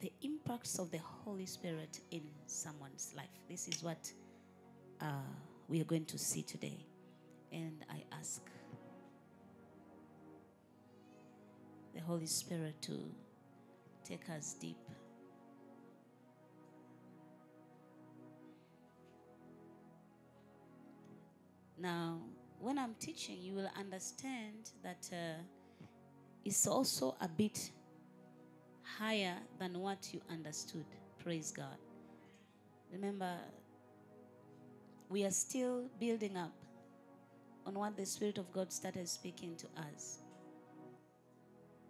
the impacts of the Holy Spirit in someone's life. This is what uh, we are going to see today. And I ask the Holy Spirit to take us deep. Now, when I'm teaching, you will understand that uh, it's also a bit higher than what you understood. Praise God. Remember, we are still building up on what the Spirit of God started speaking to us.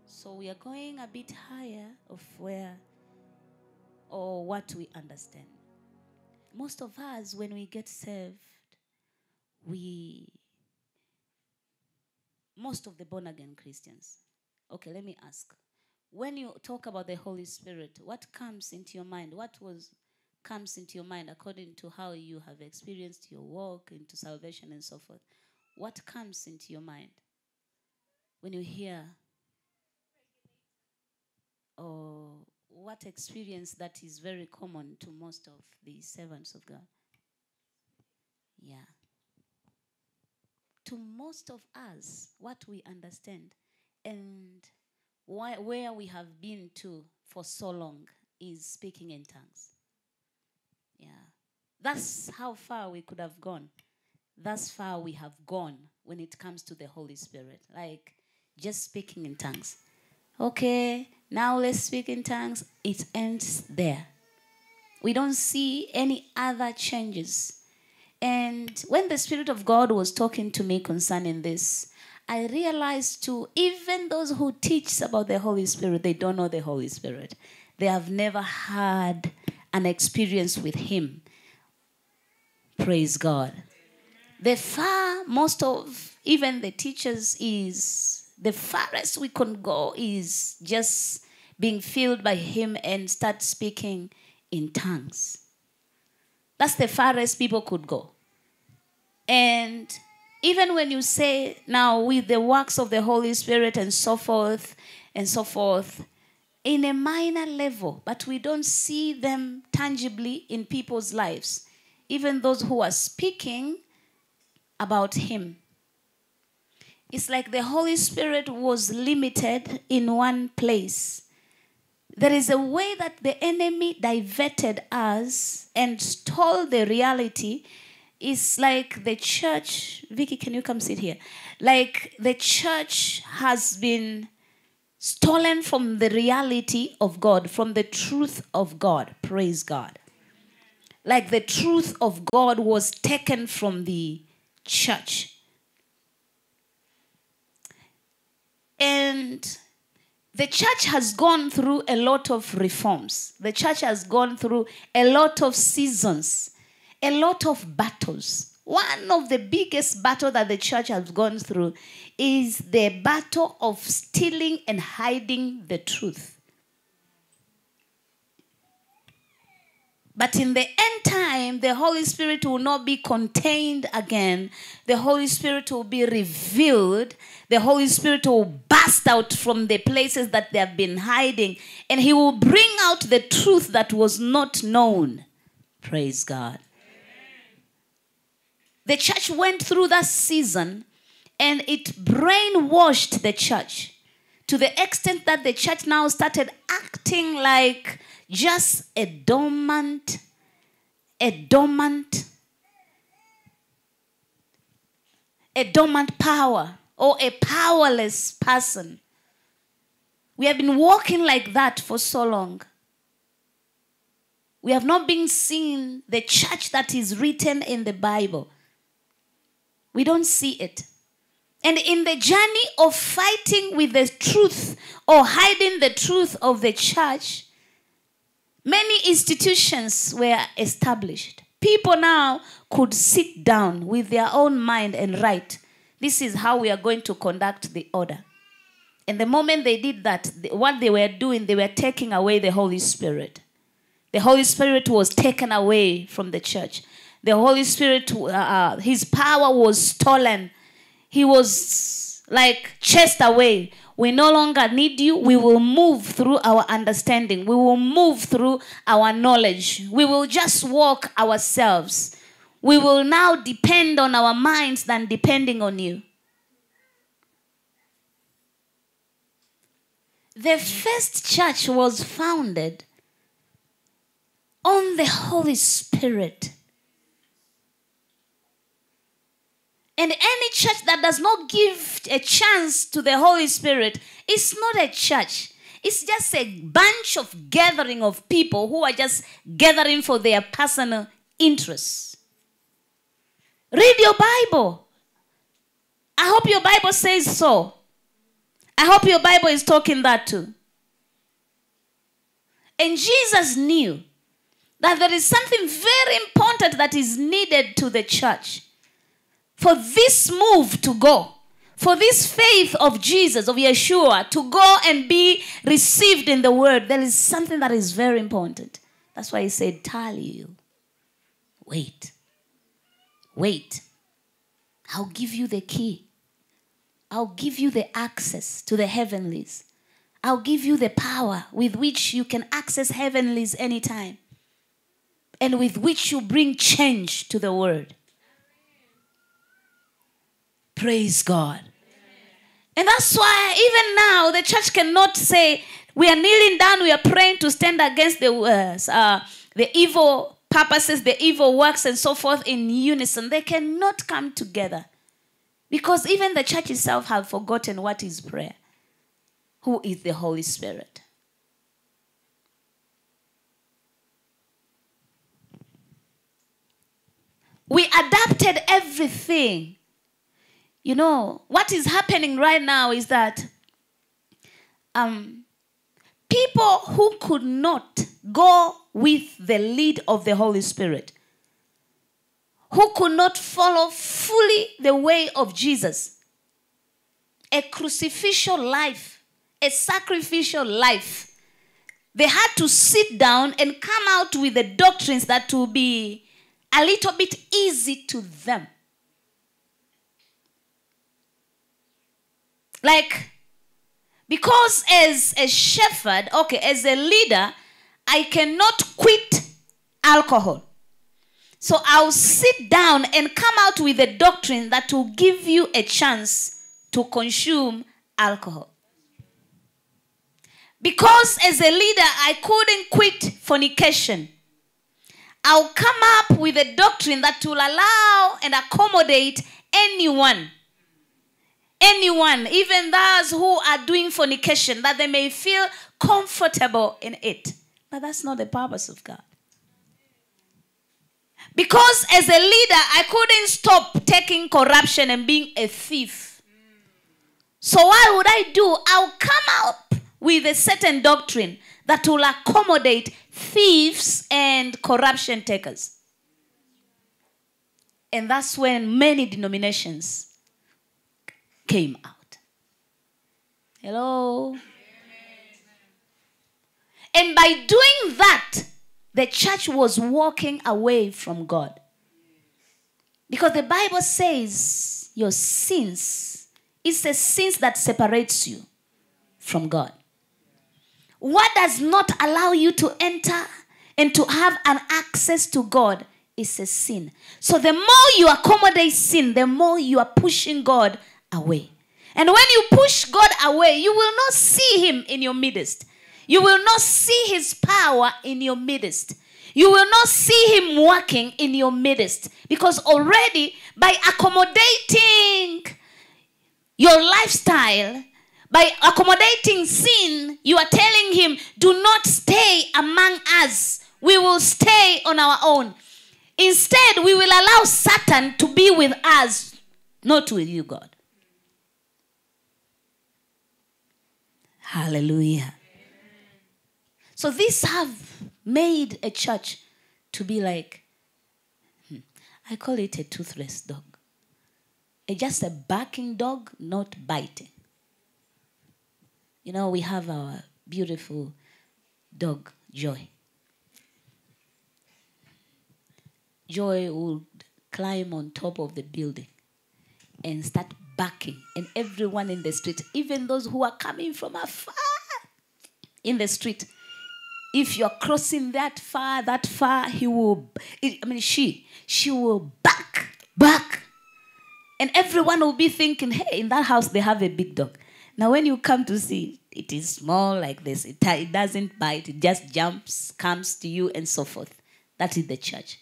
So we are going a bit higher of where or what we understand. Most of us, when we get saved, we, most of the born again Christians, okay, let me ask. When you talk about the Holy Spirit, what comes into your mind? What was comes into your mind according to how you have experienced your walk into salvation and so forth? What comes into your mind when you hear or what experience that is very common to most of the servants of God? Yeah. To most of us, what we understand and why, where we have been to for so long is speaking in tongues. Yeah. That's how far we could have gone. Thus far we have gone when it comes to the Holy Spirit. Like just speaking in tongues. Okay, now let's speak in tongues. It ends there. We don't see any other changes. And when the Spirit of God was talking to me concerning this, I realized too, even those who teach about the Holy Spirit, they don't know the Holy Spirit. They have never had an experience with Him. Praise God. The far most of even the teachers is the farthest we can go is just being filled by Him and start speaking in tongues. That's the farthest people could go. And even when you say now with the works of the Holy Spirit and so forth and so forth, in a minor level, but we don't see them tangibly in people's lives, even those who are speaking about Him. It's like the Holy Spirit was limited in one place. There is a way that the enemy diverted us and stole the reality. It's like the church, Vicky, can you come sit here? Like the church has been stolen from the reality of God, from the truth of God. Praise God. Like the truth of God was taken from the church. And the church has gone through a lot of reforms. The church has gone through a lot of seasons, a lot of battles. One of the biggest battle that the church has gone through is the battle of stealing and hiding the truth. But in the end time, the Holy Spirit will not be contained again. The Holy Spirit will be revealed. The Holy Spirit will burst out from the places that they have been hiding. And He will bring out the truth that was not known. Praise God. The church went through that season and it brainwashed the church to the extent that the church now started acting like just a dormant, a dormant, a dormant power or a powerless person. We have been walking like that for so long. We have not been seeing the church that is written in the Bible. We don't see it. And in the journey of fighting with the truth or hiding the truth of the church, many institutions were established. People now could sit down with their own mind and write, This is how we are going to conduct the order. And the moment they did that, what they were doing, they were taking away the Holy Spirit. The Holy Spirit was taken away from the church. The Holy Spirit, uh, his power was stolen. He was like chased away. we no longer need you. We will move through our understanding. We will move through our knowledge. We will just walk ourselves. We will now depend on our minds than depending on you. The first church was founded on the Holy Spirit. And any church that does not give a chance to the Holy Spirit is not a church. It's just a bunch of gathering of people who are just gathering for their personal interests. Read your Bible. I hope your Bible says so. I hope your Bible is talking that too. And Jesus knew that there is something very important that is needed to the church for this move to go, for this faith of Jesus, of Yeshua, to go and be received in the word, there is something that is very important. That's why he said, Tell you, wait, wait. I'll give you the key. I'll give you the access to the heavenlies. I'll give you the power with which you can access heavenlies anytime and with which you bring change to the world. Praise God. And that's why even now the church cannot say we are kneeling down, we are praying to stand against the uh, uh, the evil purposes, the evil works, and so forth in unison. They cannot come together because even the church itself have forgotten what is prayer. Who is the Holy Spirit? We adapted everything you know, what is happening right now is that um, people who could not go with the lead of the Holy Spirit, who could not follow fully the way of Jesus, a crucifixial life, a sacrificial life, they had to sit down and come out with the doctrines that will be a little bit easy to them. Like, because as a shepherd, okay, as a leader, I cannot quit alcohol. So I'll sit down and come out with a doctrine that will give you a chance to consume alcohol. Because as a leader, I couldn't quit fornication. I'll come up with a doctrine that will allow and accommodate anyone anyone, even those who are doing fornication, that they may feel comfortable in it. But that's not the purpose of God. Because as a leader, I couldn't stop taking corruption and being a thief. So, what would I do? I'll come up with a certain doctrine that will accommodate thieves and corruption takers. And that's when many denominations came out. Hello? And by doing that, the church was walking away from God. Because the Bible says your sins is the sins that separates you from God. What does not allow you to enter and to have an access to God is a sin. So the more you accommodate sin, the more you are pushing God away. And when you push God away, you will not see Him in your midst. You will not see His power in your midst. You will not see Him working in your midst. Because already, by accommodating your lifestyle, by accommodating sin, you are telling Him, do not stay among us. We will stay on our own. Instead, we will allow Satan to be with us, not with you, God. Hallelujah. So these have made a church to be like, hmm, I call it a toothless dog. It's just a barking dog, not biting. You know, we have our beautiful dog, Joy. Joy would climb on top of the building and start backing, and everyone in the street, even those who are coming from afar in the street, if you're crossing that far, that far, he will, I mean, she, she will back, back. And everyone will be thinking, hey, in that house they have a big dog. Now, when you come to see, it is small like this, it, it doesn't bite, it just jumps, comes to you, and so forth. That is the church.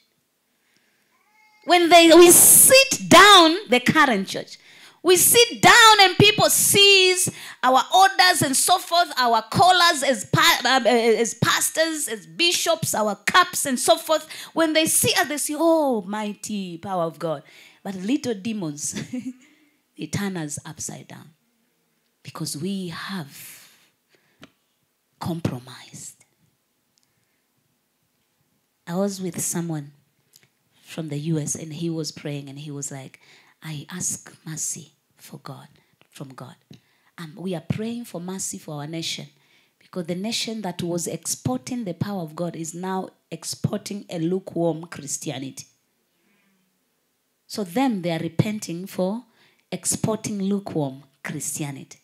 When they, we sit down, the current church, we sit down and people sees our orders and so forth, our collars as, pa- uh, as pastors, as bishops, our cups and so forth. When they see us, they see, oh, mighty power of God. But little demons, they turn us upside down because we have compromised. I was with someone from the US and he was praying and he was like, I ask mercy for God, from God. Um, we are praying for mercy for our nation because the nation that was exporting the power of God is now exporting a lukewarm Christianity. So, them, they are repenting for exporting lukewarm Christianity.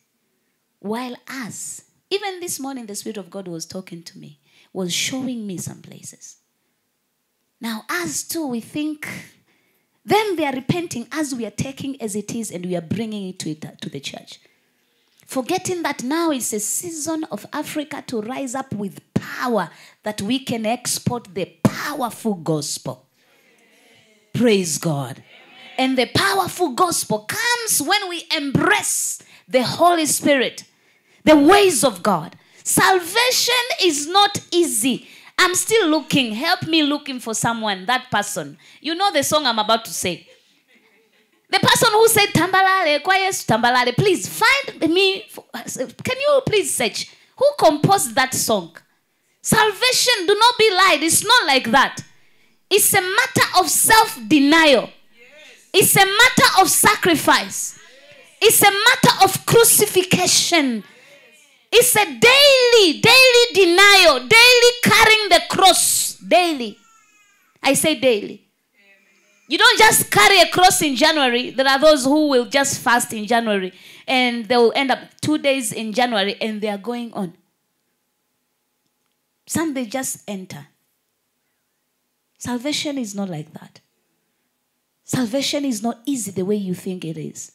While us, even this morning, the Spirit of God was talking to me, was showing me some places. Now, us too, we think them they are repenting as we are taking as it is and we are bringing it to, it, to the church. Forgetting that now is a season of Africa to rise up with power that we can export the powerful gospel. Praise God. And the powerful gospel comes when we embrace the Holy Spirit, the ways of God. Salvation is not easy. I'm still looking. Help me looking for someone, that person. You know the song I'm about to say. The person who said Tambalale, Kwayes Tambalale, please find me. Can you please search? Who composed that song? Salvation, do not be lied. It's not like that. It's a matter of self denial, it's a matter of sacrifice, it's a matter of crucifixion. It's a daily, daily denial, daily carrying the cross. Daily. I say daily. You don't just carry a cross in January. There are those who will just fast in January and they will end up two days in January and they are going on. Some they just enter. Salvation is not like that. Salvation is not easy the way you think it is.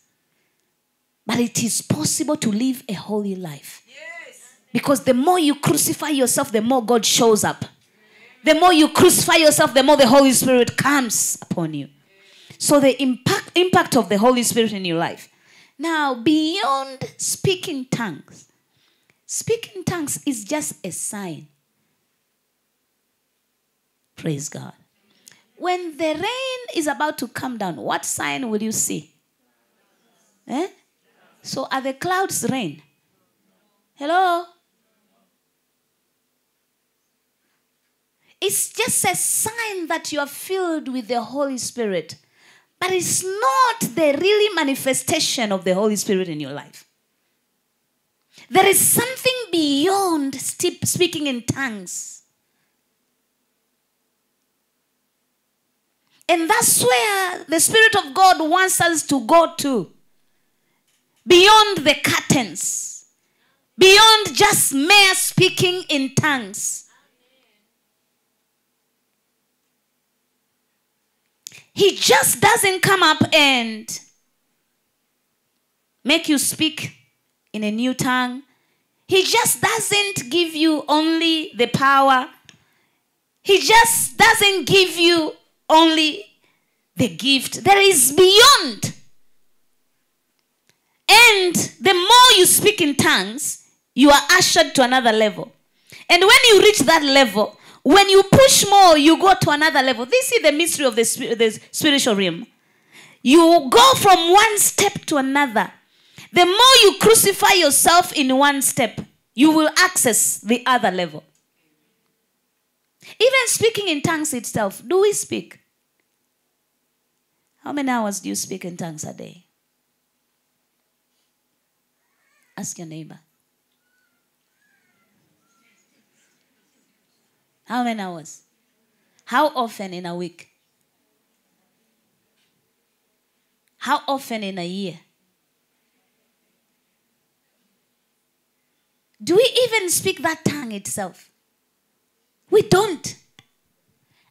But it is possible to live a holy life. Because the more you crucify yourself, the more God shows up. The more you crucify yourself, the more the Holy Spirit comes upon you. So the impact impact of the Holy Spirit in your life. Now, beyond speaking tongues, speaking tongues is just a sign. Praise God. When the rain is about to come down, what sign will you see? Eh? So are the clouds rain? Hello? It's just a sign that you are filled with the Holy Spirit. But it's not the really manifestation of the Holy Spirit in your life. There is something beyond speaking in tongues. And that's where the Spirit of God wants us to go to. Beyond the curtains, beyond just mere speaking in tongues. He just doesn't come up and make you speak in a new tongue. He just doesn't give you only the power. He just doesn't give you only the gift. There is beyond. And the more you speak in tongues, you are ushered to another level. And when you reach that level, when you push more, you go to another level. This is the mystery of the, the spiritual realm. You go from one step to another. The more you crucify yourself in one step, you will access the other level. Even speaking in tongues itself, do we speak? How many hours do you speak in tongues a day? Ask your neighbor. How many hours? How often in a week? How often in a year? Do we even speak that tongue itself? We don't.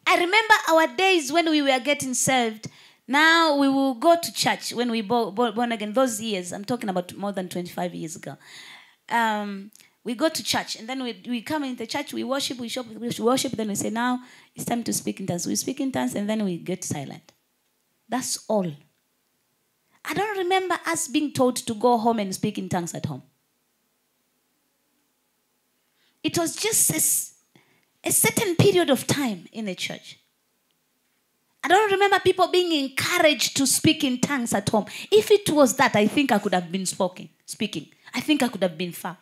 I remember our days when we were getting served. Now we will go to church when we born again. Those years, I'm talking about more than 25 years ago. Um, we go to church and then we, we come in the church, we worship, we, shop, we worship, then we say, now it's time to speak in tongues. We speak in tongues and then we get silent. That's all. I don't remember us being told to go home and speak in tongues at home. It was just a, a certain period of time in the church. I don't remember people being encouraged to speak in tongues at home. If it was that, I think I could have been speaking. Speaking. I think I could have been far.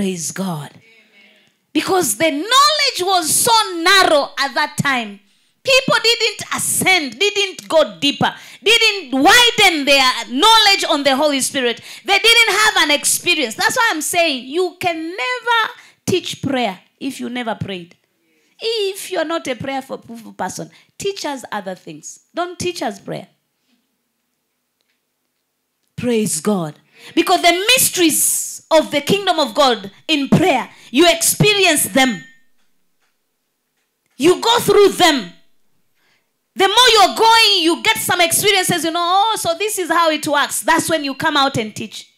Praise God. Because the knowledge was so narrow at that time. People didn't ascend, didn't go deeper, didn't widen their knowledge on the Holy Spirit. They didn't have an experience. That's why I'm saying you can never teach prayer if you never prayed. If you're not a prayerful person, teach us other things. Don't teach us prayer. Praise God. Because the mysteries of the kingdom of God in prayer, you experience them. You go through them. The more you're going, you get some experiences, you know, oh, so this is how it works. That's when you come out and teach.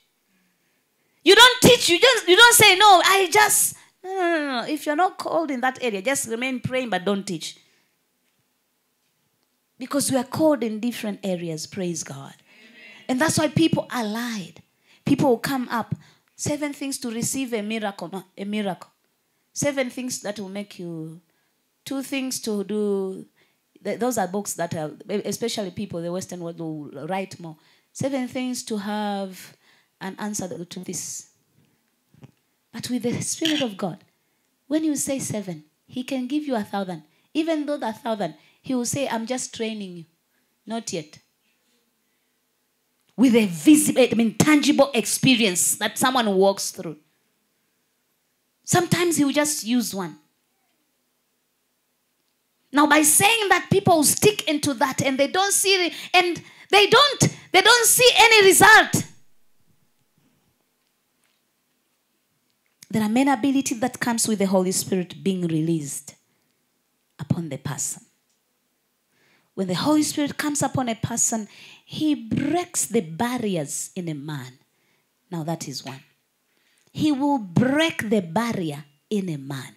You don't teach, you just you don't say, no, I just no, no, no, no. If you're not called in that area, just remain praying, but don't teach. Because we are called in different areas, praise God. Amen. And that's why people are lied. People will come up, seven things to receive a miracle, a miracle. Seven things that will make you, two things to do. Those are books that are, especially people, the Western world will write more. Seven things to have an answer to this. But with the Spirit of God, when you say seven, He can give you a thousand. Even though that thousand, He will say, I'm just training you. Not yet. With a visible, I mean, tangible experience that someone walks through. Sometimes He will just use one. Now, by saying that, people stick into that and they don't see, and they don't, they don't see any result. there are many abilities that comes with the Holy Spirit being released upon the person. When the Holy Spirit comes upon a person, he breaks the barriers in a man. Now that is one. He will break the barrier in a man.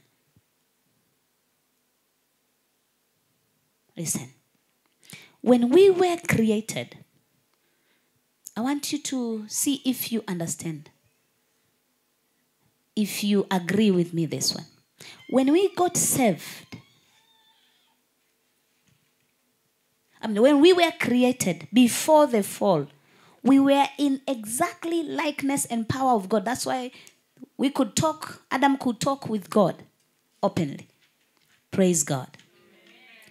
Listen. When we were created, I want you to see if you understand if you agree with me this one. When we got saved, I mean, when we were created before the fall, we were in exactly likeness and power of God. That's why we could talk, Adam could talk with God openly. Praise God.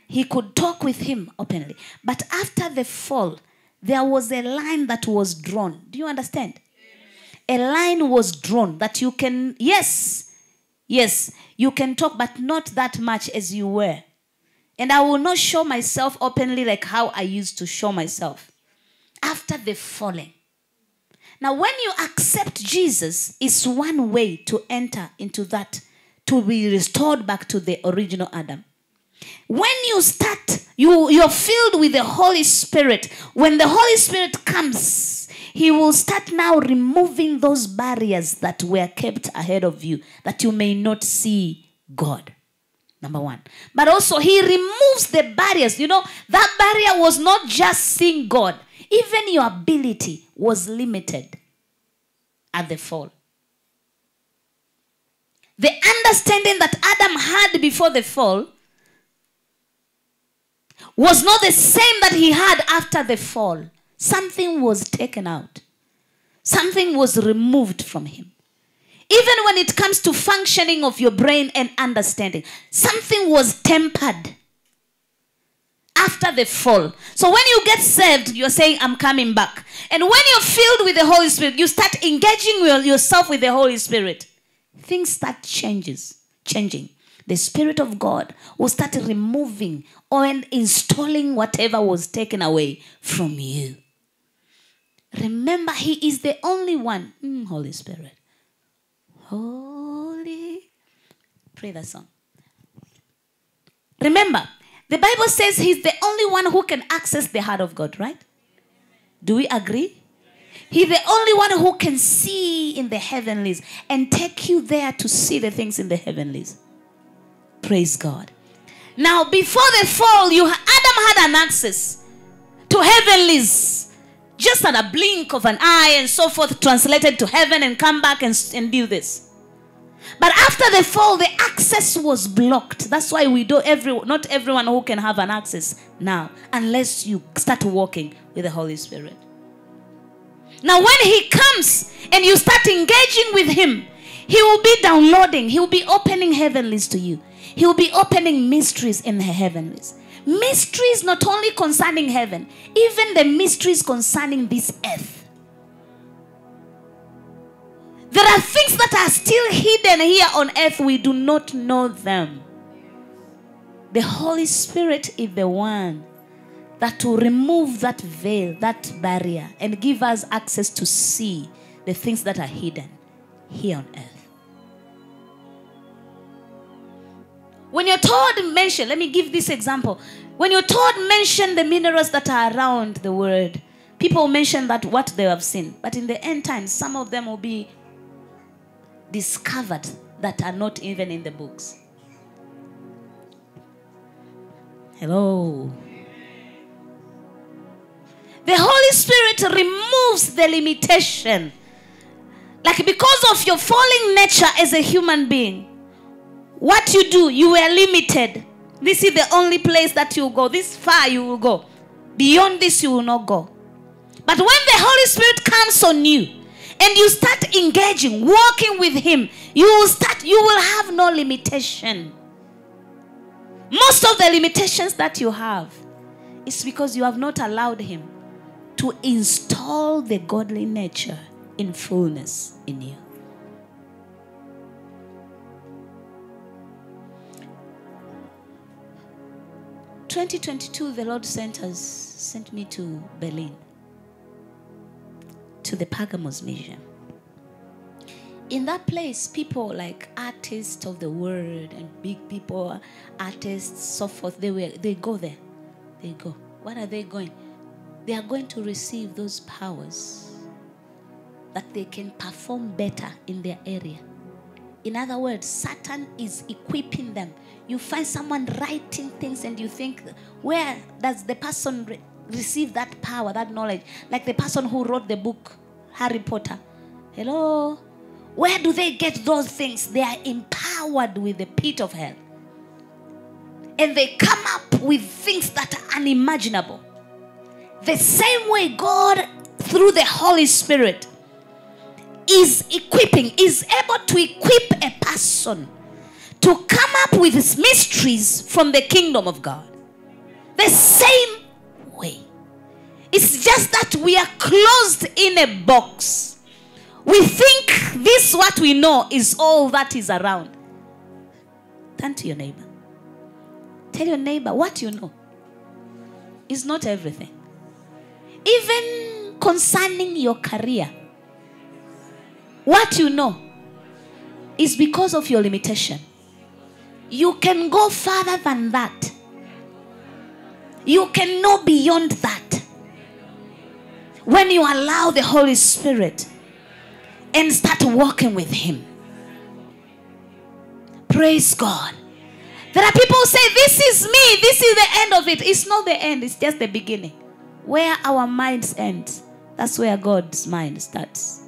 He could talk with him openly. But after the fall, there was a line that was drawn. Do you understand? a line was drawn that you can, yes, yes, you can talk, but not that much as you were. And I will not show myself openly like how I used to show myself after the falling. Now, when you accept Jesus, it's one way to enter into that, to be restored back to the original Adam. When you start, you, you're filled with the Holy Spirit. When the Holy Spirit comes, he will start now removing those barriers that were kept ahead of you, that you may not see God. Number one. But also, He removes the barriers. You know, that barrier was not just seeing God, even your ability was limited at the fall. The understanding that Adam had before the fall was not the same that he had after the fall. Something was taken out, something was removed from him. Even when it comes to functioning of your brain and understanding, something was tempered after the fall. So when you get saved, you're saying, I'm coming back. And when you're filled with the Holy Spirit, you start engaging yourself with the Holy Spirit. Things start changes, changing. The Spirit of God will start removing or installing whatever was taken away from you. Remember, He is the only one. Mm, Holy Spirit. Holy. Pray that song. Remember, the Bible says He's the only one who can access the heart of God, right? Do we agree? He's the only one who can see in the heavenlies and take you there to see the things in the heavenlies. Praise God. Now, before the fall, you Adam had an access to heavenlies, just at a blink of an eye and so forth, translated to heaven and come back and, and do this. But after the fall, the access was blocked. That's why we do every not everyone who can have an access now, unless you start walking with the Holy Spirit. Now, when He comes and you start engaging with Him, He will be downloading, He will be opening heavenlies to you, He will be opening mysteries in the heavenlies. Mysteries not only concerning heaven, even the mysteries concerning this earth. There are things that are still hidden here on earth, we do not know them. The Holy Spirit is the one that will remove that veil, that barrier, and give us access to see the things that are hidden here on earth. When you're told, mention, let me give this example. When you're told, mention the minerals that are around the world, people mention that what they have seen. But in the end times, some of them will be discovered that are not even in the books. Hello. The Holy Spirit removes the limitation. Like because of your falling nature as a human being, what you do, you were limited. This is the only place that you go. This far you will go. Beyond this, you will not go. But when the Holy Spirit comes on you and you start engaging, walking with Him, you will start, you will have no limitation. Most of the limitations that you have is because you have not allowed Him to install the godly nature in fullness in you. Twenty twenty two, the Lord sent us sent me to Berlin to the Pergamos Museum. In that place, people like artists of the world and big people, artists, so forth, they were they go there. They go. What are they going? They are going to receive those powers that they can perform better in their area. In other words, Satan is equipping them. You find someone writing things and you think, where does the person receive that power, that knowledge? Like the person who wrote the book, Harry Potter. Hello? Where do they get those things? They are empowered with the pit of hell. And they come up with things that are unimaginable. The same way God, through the Holy Spirit, is equipping, is able to equip a person to come up with mysteries from the kingdom of God. The same. It's just that we are closed in a box. We think this, what we know, is all that is around. Turn to your neighbor. Tell your neighbor what you know is not everything. Even concerning your career, what you know is because of your limitation. You can go further than that. You can know beyond that. When you allow the Holy Spirit and start walking with Him. Praise God. There are people who say, This is me, this is the end of it. It's not the end, it's just the beginning. Where our minds end, that's where God's mind starts.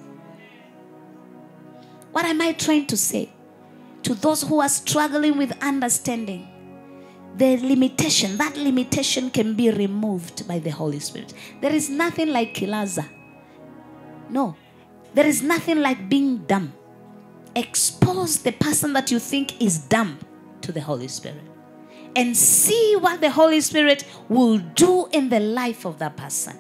What am I trying to say? To those who are struggling with understanding the limitation, that limitation can be removed by the Holy Spirit. There is nothing like kilaza. No. There is nothing like being dumb. Expose the person that you think is dumb to the Holy Spirit and see what the Holy Spirit will do in the life of that person.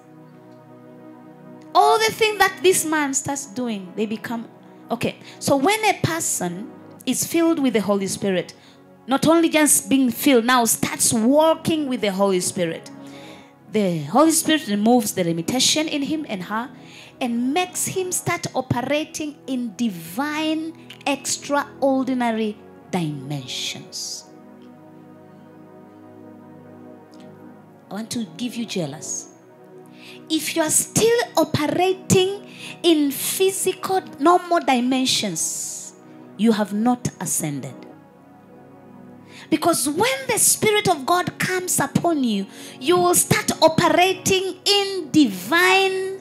All the things that this man starts doing, they become okay. So when a person is filled with the Holy Spirit, not only just being filled, now starts walking with the Holy Spirit, the Holy Spirit removes the limitation in him and her and makes him start operating in divine, extraordinary dimensions. I want to give you jealous. If you are still operating in physical, normal dimensions, you have not ascended. Because when the Spirit of God comes upon you, you will start operating in divine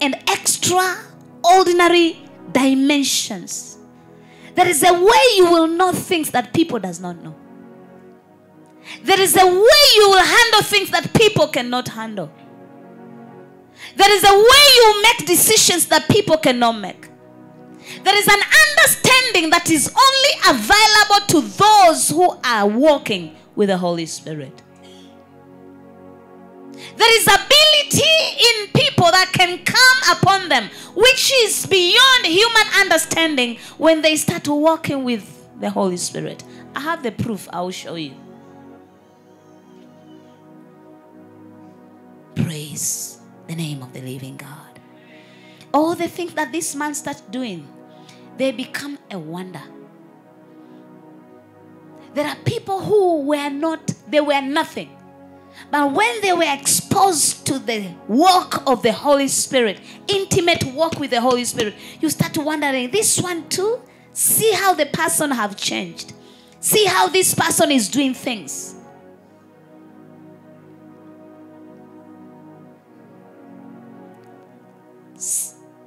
and extraordinary dimensions. There is a way you will know things that people does not know. There is a way you will handle things that people cannot handle. There is a way you make decisions that people cannot make. There is an understanding that is only available to those who are walking with the Holy Spirit. There is ability in people that can come upon them, which is beyond human understanding when they start walking with the Holy Spirit. I have the proof, I will show you. Praise the name of the living God. All the things that this man starts doing, they become a wonder. There are people who were not, they were nothing. But when they were exposed to the work of the Holy Spirit, intimate work with the Holy Spirit, you start wondering, this one too? See how the person have changed. See how this person is doing things.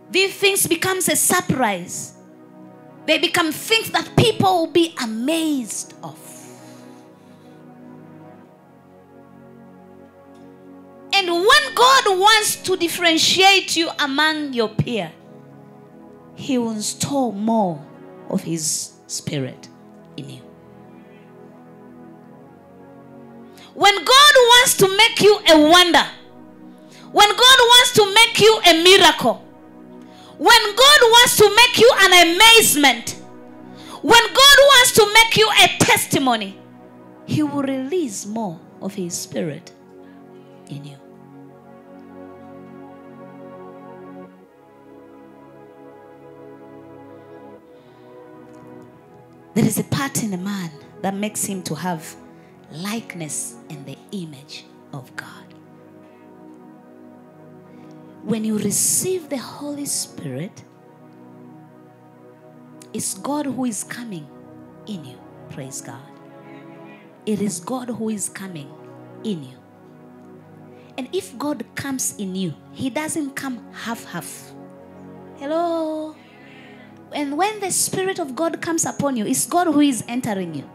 These things becomes a surprise. They become things that people will be amazed of. And when God wants to differentiate you among your peer, He will install more of His Spirit in you. When God wants to make you a wonder, when God wants to make you a miracle, when God wants to make you an amazement, when God wants to make you a testimony, He will release more of His Spirit in you. There is a part in a man that makes him to have likeness in the image of God. When you receive the Holy Spirit, it's God who is coming in you. Praise God. It is God who is coming in you. And if God comes in you, He doesn't come half half. Hello? And when the Spirit of God comes upon you, it's God who is entering you.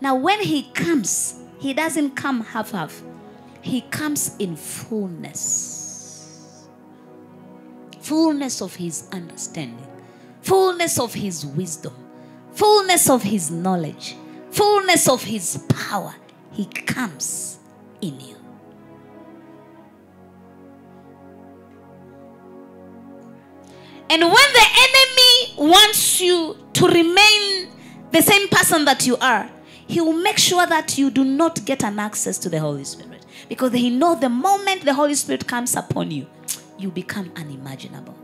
Now, when He comes, He doesn't come half half, He comes in fullness. Fullness of His understanding, fullness of His wisdom, fullness of His knowledge, fullness of His power. He comes in you. And when the enemy wants you to remain the same person that you are, he will make sure that you do not get an access to the Holy Spirit. Because he knows the moment the Holy Spirit comes upon you, you become unimaginable.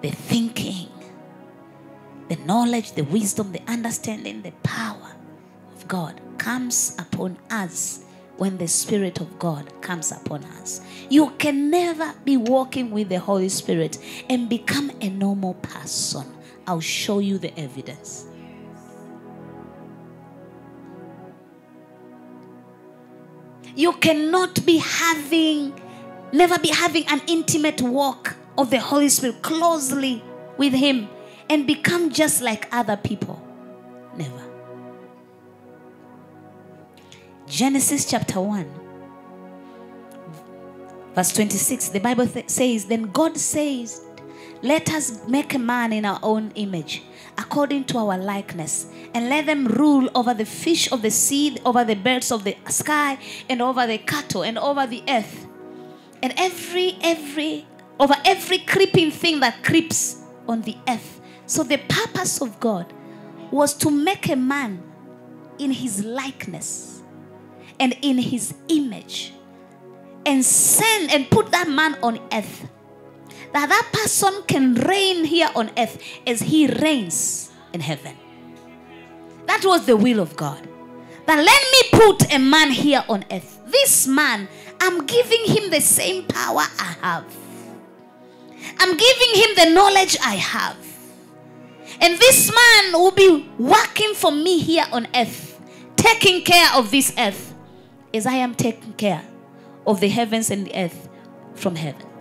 The thinking, the knowledge, the wisdom, the understanding, the power of God comes upon us when the Spirit of God comes upon us. You can never be walking with the Holy Spirit and become a normal person. I'll show you the evidence. You cannot be having, never be having an intimate walk of the Holy Spirit closely with Him and become just like other people. Never. Genesis chapter 1, verse 26, the Bible th- says, Then God says, Let us make a man in our own image, according to our likeness, and let them rule over the fish of the sea, over the birds of the sky, and over the cattle, and over the earth, and every, every, over every creeping thing that creeps on the earth. So the purpose of God was to make a man in his likeness and in his image and send and put that man on earth that that person can reign here on earth as he reigns in heaven. That was the will of god. That let me put a man here on earth. This man i'm giving him the same power i have. I'm giving him the knowledge i have. And this man will be working for me here on earth taking care of this earth as i am taking care of the heavens and the earth from heaven.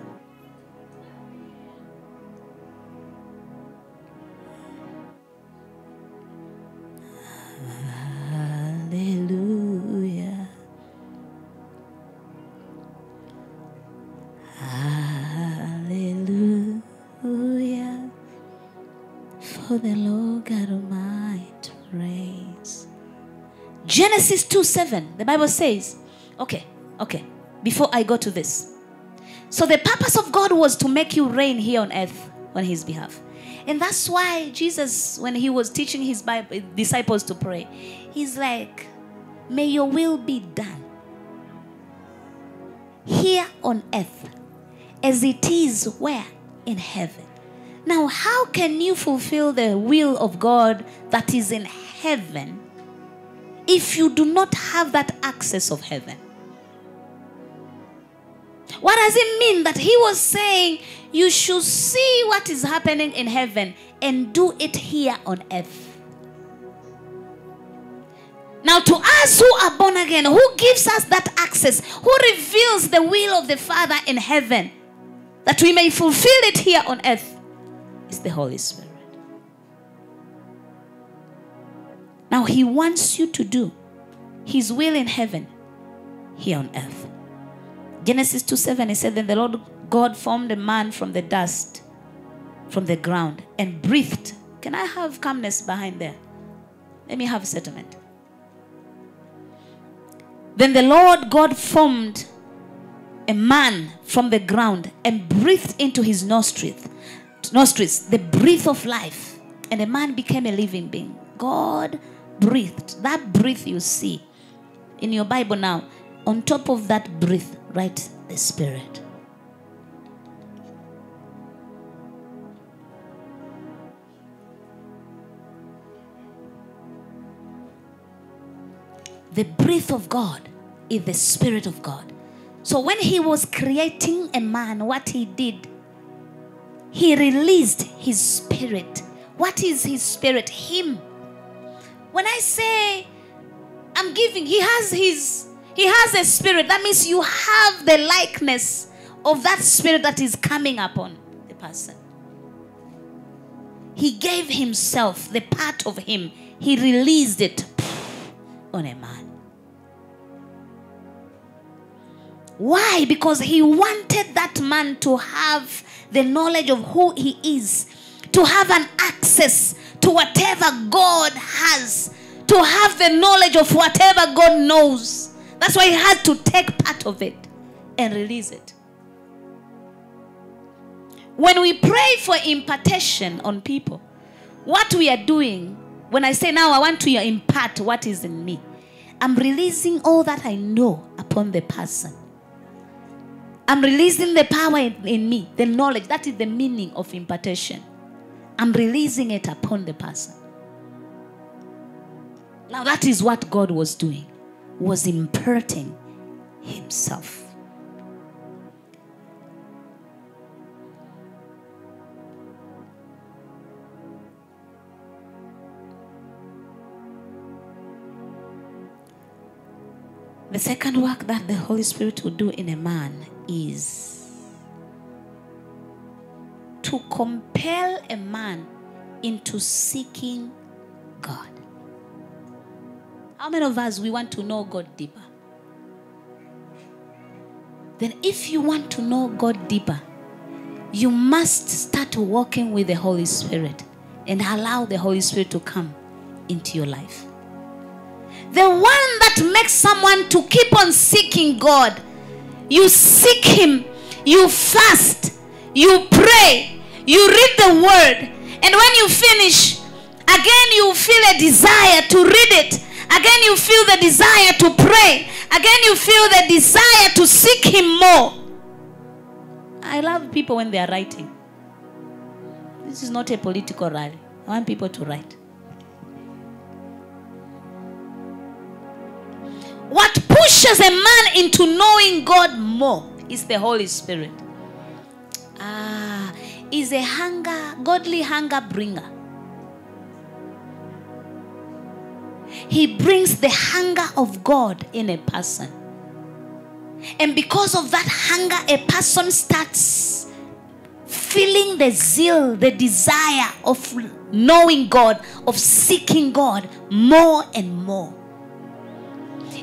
Hallelujah. Hallelujah. For the Lord God Almighty reigns. Genesis 2 7, the Bible says, okay, okay, before I go to this. So the purpose of God was to make you reign here on earth on his behalf. And that's why Jesus, when he was teaching his disciples to pray, he's like, May your will be done here on earth as it is where? In heaven. Now, how can you fulfill the will of God that is in heaven if you do not have that access of heaven? What does it mean that he was saying you should see what is happening in heaven and do it here on earth? Now, to us who are born again, who gives us that access, who reveals the will of the Father in heaven, that we may fulfill it here on earth, is the Holy Spirit. Now, He wants you to do His will in heaven, here on earth. Genesis 2 7, He said, Then the Lord God formed a man from the dust, from the ground, and breathed. Can I have calmness behind there? Let me have a settlement. Then the Lord God formed a man from the ground and breathed into his nostrils, nostrils the breath of life, and the man became a living being. God breathed. That breath you see in your Bible now, on top of that breath, write the Spirit. The breath of God is the Spirit of God. So when He was creating a man, what He did, He released His Spirit. What is His Spirit? Him. When I say I'm giving, He has His, He has a Spirit. That means you have the likeness of that Spirit that is coming upon the person. He gave Himself, the part of Him, He released it on a man. Why? Because he wanted that man to have the knowledge of who he is, to have an access to whatever God has, to have the knowledge of whatever God knows. That's why he had to take part of it and release it. When we pray for impartation on people, what we are doing, when I say now I want to impart what is in me, I'm releasing all that I know upon the person. I'm releasing the power in, in, me, the knowledge. That is the meaning of impartation. I'm releasing it upon the person. Now that is what God was doing. Was imparting himself. The second work that the Holy Spirit will do in a man is to compel a man into seeking God. How many of us we want to know God deeper? Then if you want to know God deeper, you must start walking with the Holy Spirit and allow the Holy Spirit to come into your life. The one that makes someone to keep on seeking God. You seek Him, you fast, you pray, you read the Word, and when you finish, again you feel a desire to read it Again, you feel the desire to pray. Again, you feel the desire to seek Him more. I love people when they are writing. This is not a political rally. I want people to write. What pushes a man into knowing God more is the Holy Spirit. Ah, is a hunger, godly hunger bringer. He brings the hunger of God in a person. And because of that hunger, a person starts feeling the zeal, the desire of knowing God, of seeking God more and more.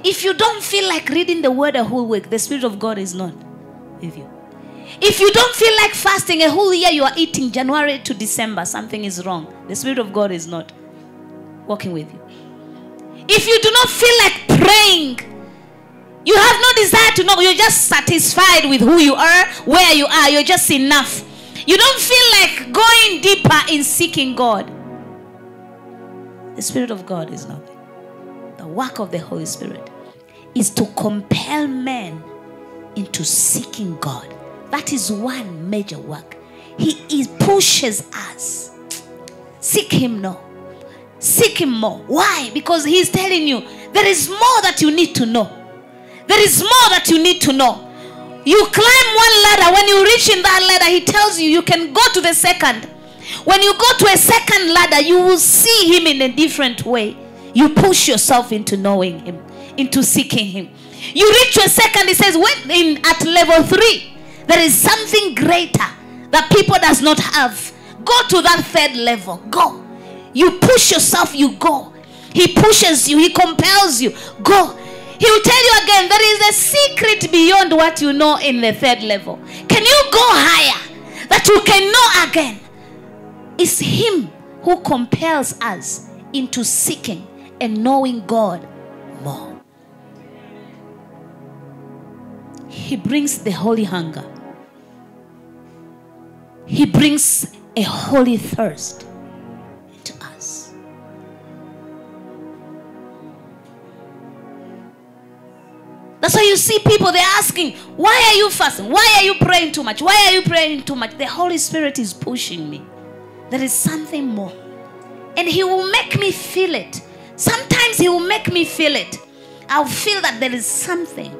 If you don't feel like reading the word a whole week, the Spirit of God is not with you. If you don't feel like fasting a whole year, you are eating January to December, something is wrong. The Spirit of God is not working with you. If you do not feel like praying, you have no desire to know, you're just satisfied with who you are, where you are, you're just enough. You don't feel like going deeper in seeking God. The Spirit of God is not. Work of the Holy Spirit is to compel men into seeking God. That is one major work. He, he pushes us. Seek Him now. Seek Him more. Why? Because He's telling you there is more that you need to know. There is more that you need to know. You climb one ladder. When you reach in that ladder, He tells you you can go to the second. When you go to a second ladder, you will see Him in a different way. You push yourself into knowing Him, into seeking Him. You reach a second, He says, when in at level three, there is something greater that people does not have. Go to that third level. Go. You push yourself, you go. He pushes you, he compels you. Go. He will tell you again there is a secret beyond what you know in the third level. Can you go higher that you can know again? It's him who compels us into seeking and knowing God more. He brings the holy hunger. He brings a holy thirst into us. That's why you see people, they're asking, Why are you fasting? Why are you praying too much? Why are you praying too much? The Holy Spirit is pushing me. There is something more. And He will make me feel it. Sometimes He will make me feel it. I'll feel that there is something.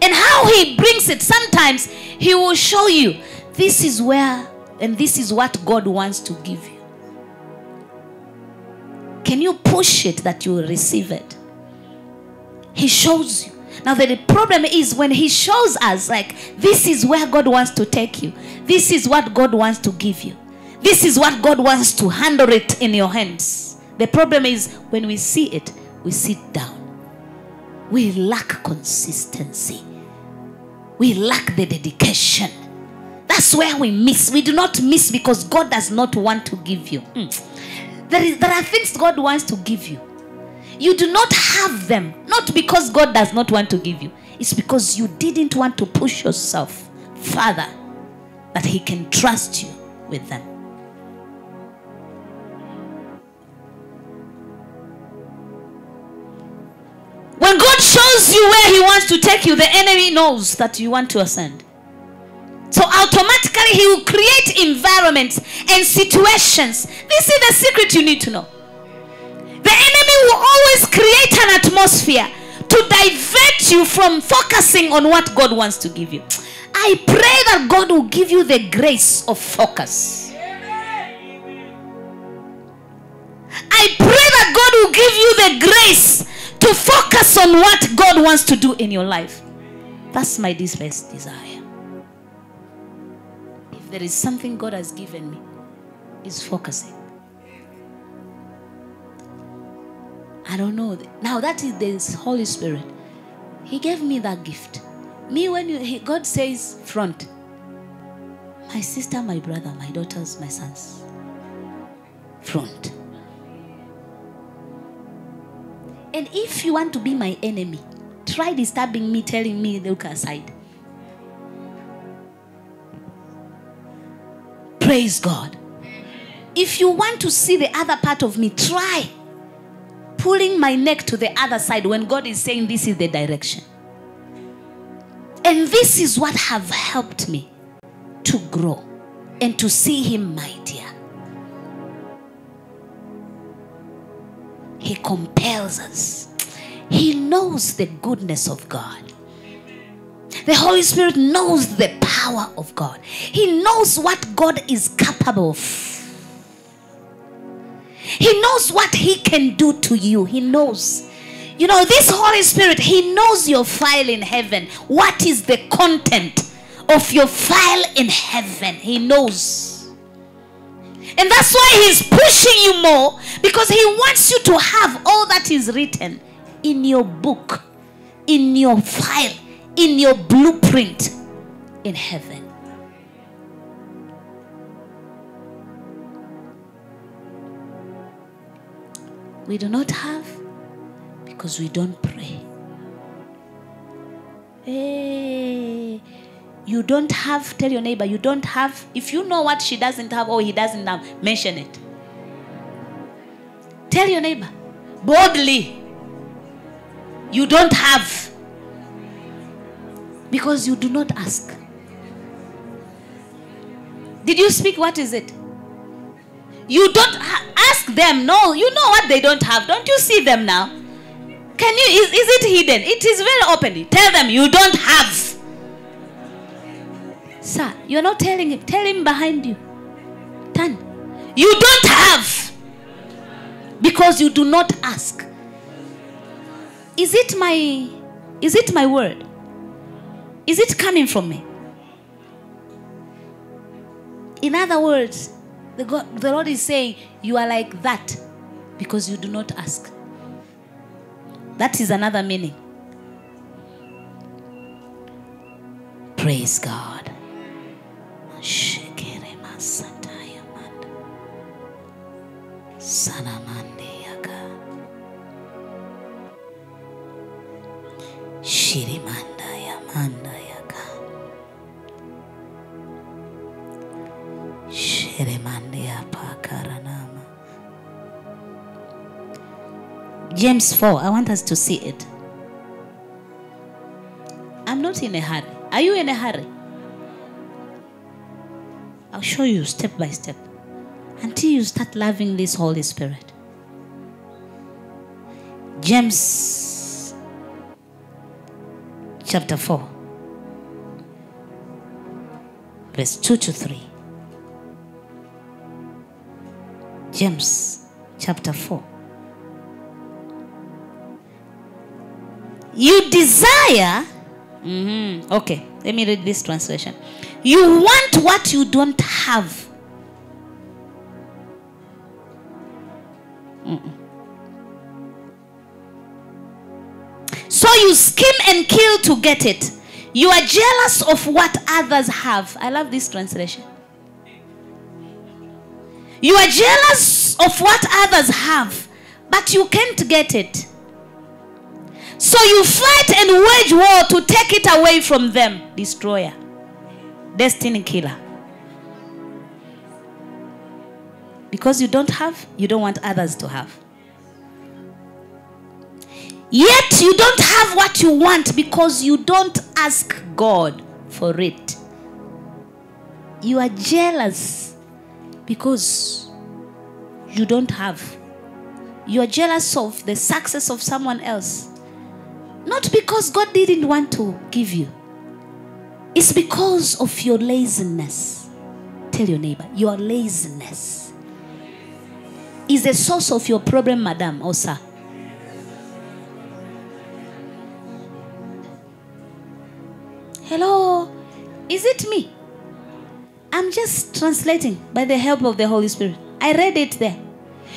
And how He brings it, sometimes He will show you this is where and this is what God wants to give you. Can you push it that you will receive it? He shows you. Now, the problem is when He shows us, like, this is where God wants to take you, this is what God wants to give you, this is what God wants to handle it in your hands. The problem is when we see it, we sit down. We lack consistency, we lack the dedication. That's where we miss. We do not miss because God does not want to give you. Mm. There, is, there are things God wants to give you. You do not have them, not because God does not want to give you, it's because you didn't want to push yourself further that He can trust you with them. When God shows you where He wants to take you, the enemy knows that you want to ascend. So automatically He will create environments and situations. This is the secret you need to know. The enemy will always create an atmosphere to divert you from focusing on what God wants to give you. I pray that God will give you the grace of focus. I pray that God will give you the grace to focus on what God wants to do in your life. That's my deepest desire. If there is something God has given me, is focusing. I don't know. Now that is the Holy Spirit. He gave me that gift. Me, when you, he, God says front, my sister, my brother, my daughters, my sons, front. And if you want to be my enemy, try disturbing me, telling me, look aside. Praise God. if you want to see the other part of me, try pulling my neck to the other side when God is saying this is the direction. And this is what have helped me to grow and to see him mightier. He compels us. He knows the goodness of God. The Holy Spirit knows the power of God. He knows what God is capable of. He knows what He can do to you. He knows. You know, this Holy Spirit, He knows your file in heaven. What is the content of your file in heaven? He knows. And that's why He's pushing you more because He wants you to have all that is written in your book, in your file, in your blueprint in heaven. We do not have because we don't pray. Hey, you don't have, tell your neighbor, you don't have. If you know what she doesn't have or he doesn't have, mention it. Tell your neighbor boldly, you don't have because you do not ask. Did you speak? What is it? You don't ask them. No, you know what they don't have. Don't you see them now? Can you? Is, is it hidden? It is very openly. Tell them you don't have. Sir, you're not telling him. Tell him behind you. Turn. You don't have because you do not ask. Is it my? Is it my word? Is it coming from me? In other words, the, God, the Lord is saying, You are like that because you do not ask. That is another meaning. Praise God. Shirimanda Yamanda Yaka. Shirimandia Pakaranama. James 4, I want us to see it. I'm not in a hurry. Are you in a hurry? I'll show you step by step until you start loving this Holy Spirit. James chapter 4, verse 2 to 3. James chapter 4. You desire, Mm-hmm. okay, let me read this translation. You want what you don't have. So you scheme and kill to get it. You are jealous of what others have. I love this translation. You are jealous of what others have, but you can't get it. So you fight and wage war to take it away from them. Destroyer, destiny killer. Because you don't have, you don't want others to have. Yet you don't have what you want because you don't ask God for it. You are jealous because you don't have. You are jealous of the success of someone else. Not because God didn't want to give you, it's because of your laziness. Tell your neighbor, your laziness is the source of your problem, madam or sir. Hello, is it me? I'm just translating by the help of the Holy Spirit. I read it there.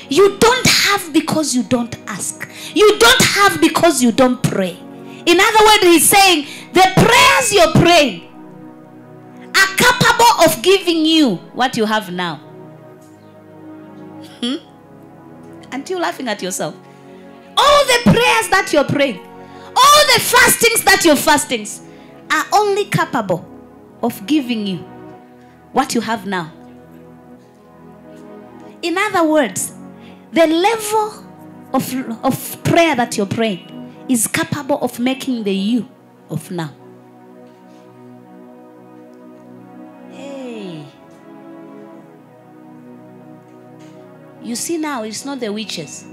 You don't have because you don't ask. You don't have because you don't pray. In other words, he's saying the prayers you're praying are capable of giving you what you have now. Hmm? Aren't you laughing at yourself? All the prayers that you're praying, all the fastings that you're fastings are only capable of giving you what you have now. In other words, the level of, of prayer that you're praying is capable of making the you of now. You see now, it's not the witches.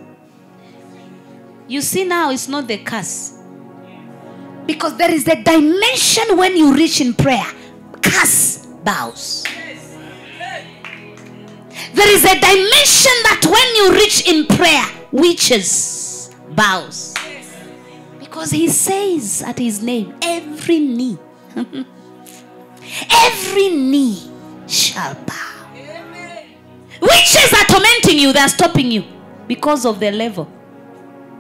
You see now, it's not the curse. Because there is a dimension when you reach in prayer, curse bows. There is a dimension that when you reach in prayer, witches bows. Because he says at his name, every knee, every knee shall bow. Witches are tormenting you, they are stopping you because of the level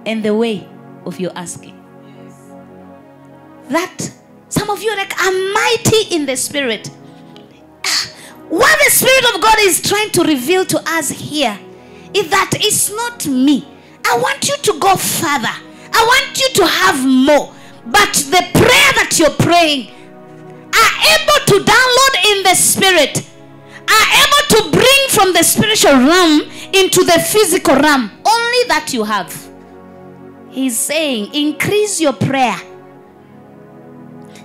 and the way of your asking. That some of you are like, I'm mighty in the spirit. Ah, What the Spirit of God is trying to reveal to us here is that it's not me. I want you to go further. I want you to have more. But the prayer that you're praying are able to download in the spirit, are able to bring from the spiritual realm into the physical realm. Only that you have. He's saying, increase your prayer.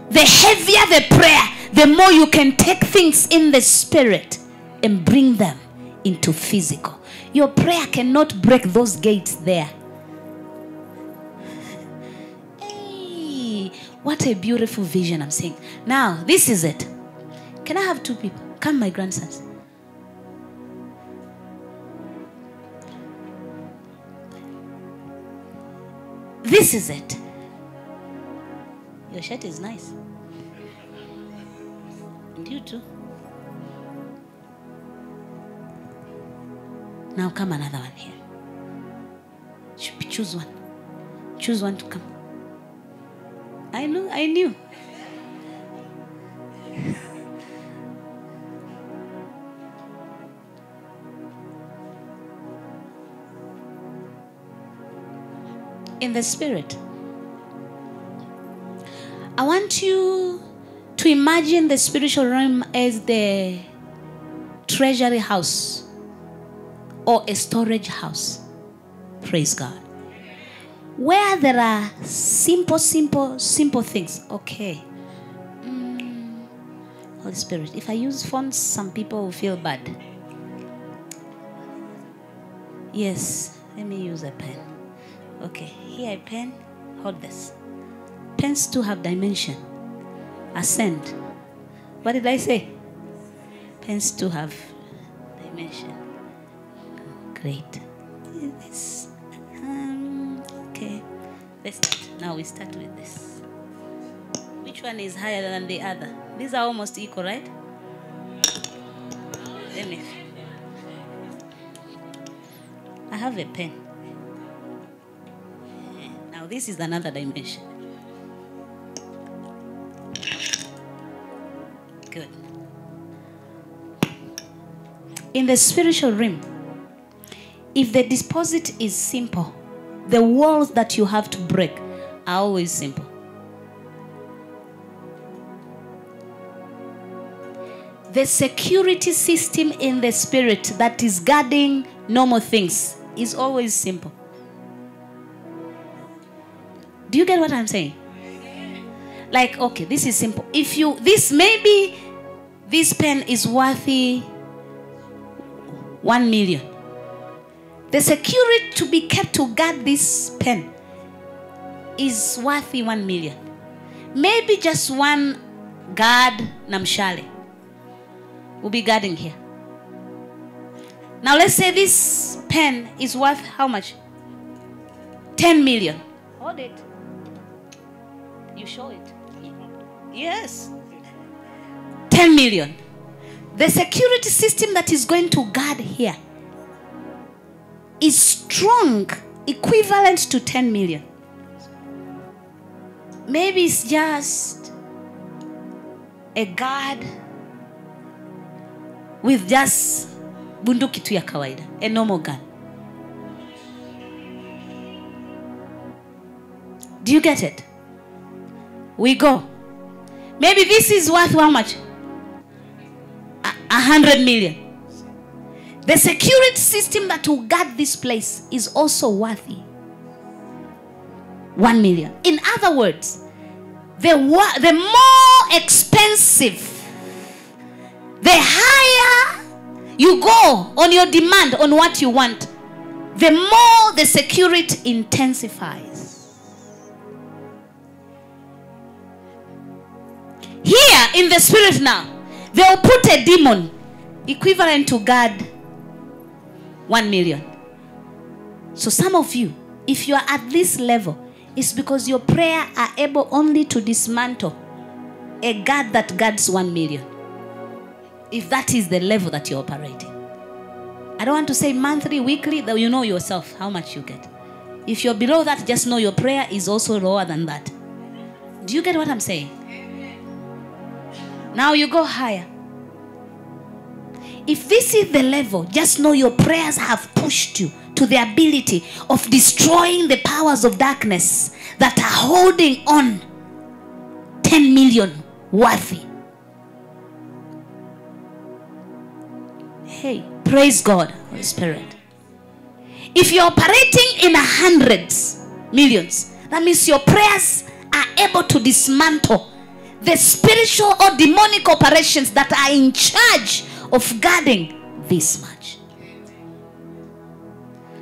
The heavier the prayer, the more you can take things in the spirit and bring them into physical. Your prayer cannot break those gates there. Hey, what a beautiful vision I'm seeing. Now, this is it. Can I have two people? Come, my grandsons. This is it. Your shirt is nice. And you too. Now come another one here. Ch- Choose one. Choose one to come. I know, I knew. In the spirit. I want you to imagine the spiritual realm as the treasury house or a storage house. Praise God. Where there are simple, simple, simple things. Okay. Mm, Holy Spirit, if I use fonts, some people will feel bad. Yes, let me use a pen. Okay, here a pen. Hold this. Pens too have dimension. Ascend. What did I say? Pens too have dimension. Great. This. Um, okay. Let's start. Now we start with this. Which one is higher than the other? These are almost equal, right? Let me. I have a pen. This is another dimension. Good. In the spiritual realm, if the deposit is simple, the walls that you have to break are always simple. The security system in the spirit that is guarding normal things is always simple. Do you get what I'm saying? Like, okay, this is simple. If you, this maybe this pen is worthy one million. The security to be kept to guard this pen is worthy one million. Maybe just one guard Namshale will be guarding here. Now let's say this pen is worth how much? 10 million. Hold it. You show it. Yes. 10 million. The security system that is going to guard here is strong, equivalent to 10 million. Maybe it's just a guard with just bunduki tu ya kawaida, a normal gun. Do you get it? We go. Maybe this is worth how much? A, hundred million. The security system that will guard this place is also worthy. One million. In other words, the, the more expensive, the higher you go on your demand on what you want, the more the security intensifies. Here in the spirit now, they'll put a demon equivalent to God 1 million. So some of you, if you are at this level, it's because your prayer are able only to dismantle a God that guards 1 million. If that is the level that you're operating. I don't want to say monthly, weekly, though you know yourself how much you get. If you're below that, just know your prayer is also lower than that. Do you get what I'm saying? Now you go higher. If this is the level, just know your prayers have pushed you to the ability of destroying the powers of darkness that are holding on 10 million worthy. Hey, praise God, Holy Spirit. If you're operating in hundreds, millions, that means your prayers are able to dismantle the spiritual or demonic operations that are in charge of guarding this much.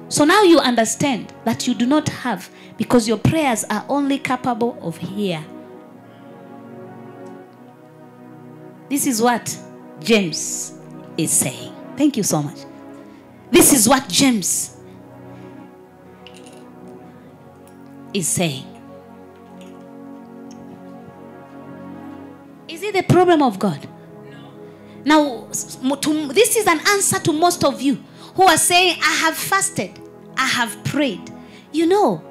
So now you understand that you do not have because your prayers are only capable of here. This is what James is saying. Thank you so much. This is what James is saying. Is it the problem of God? Now, to, this is an answer to most of you who are saying, I have fasted, I have prayed. You know,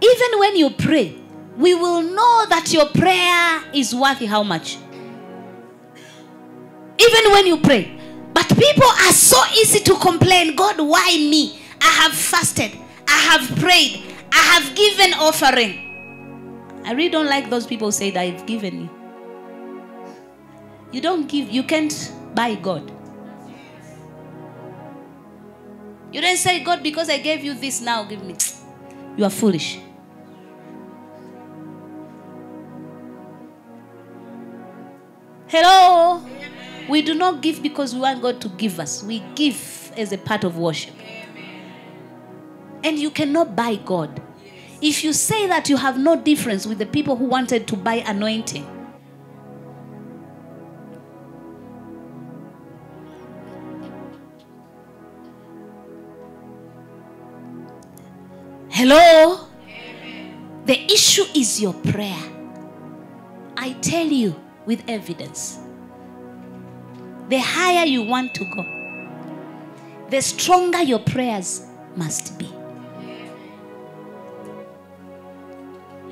even when you pray, we will know that your prayer is worthy how much? Even when you pray. But people are so easy to complain God, why me? I have fasted, I have prayed, I have given offering. I really don't like those people say that I've given you. You don't give, you can't buy God. You don't say, God, because I gave you this now, give me. You are foolish. Hello? We do not give because we want God to give us. We give as a part of worship. And you cannot buy God. If you say that you have no difference with the people who wanted to buy anointing, Hello? The issue is your prayer. I tell you with evidence. The higher you want to go, the stronger your prayers must be.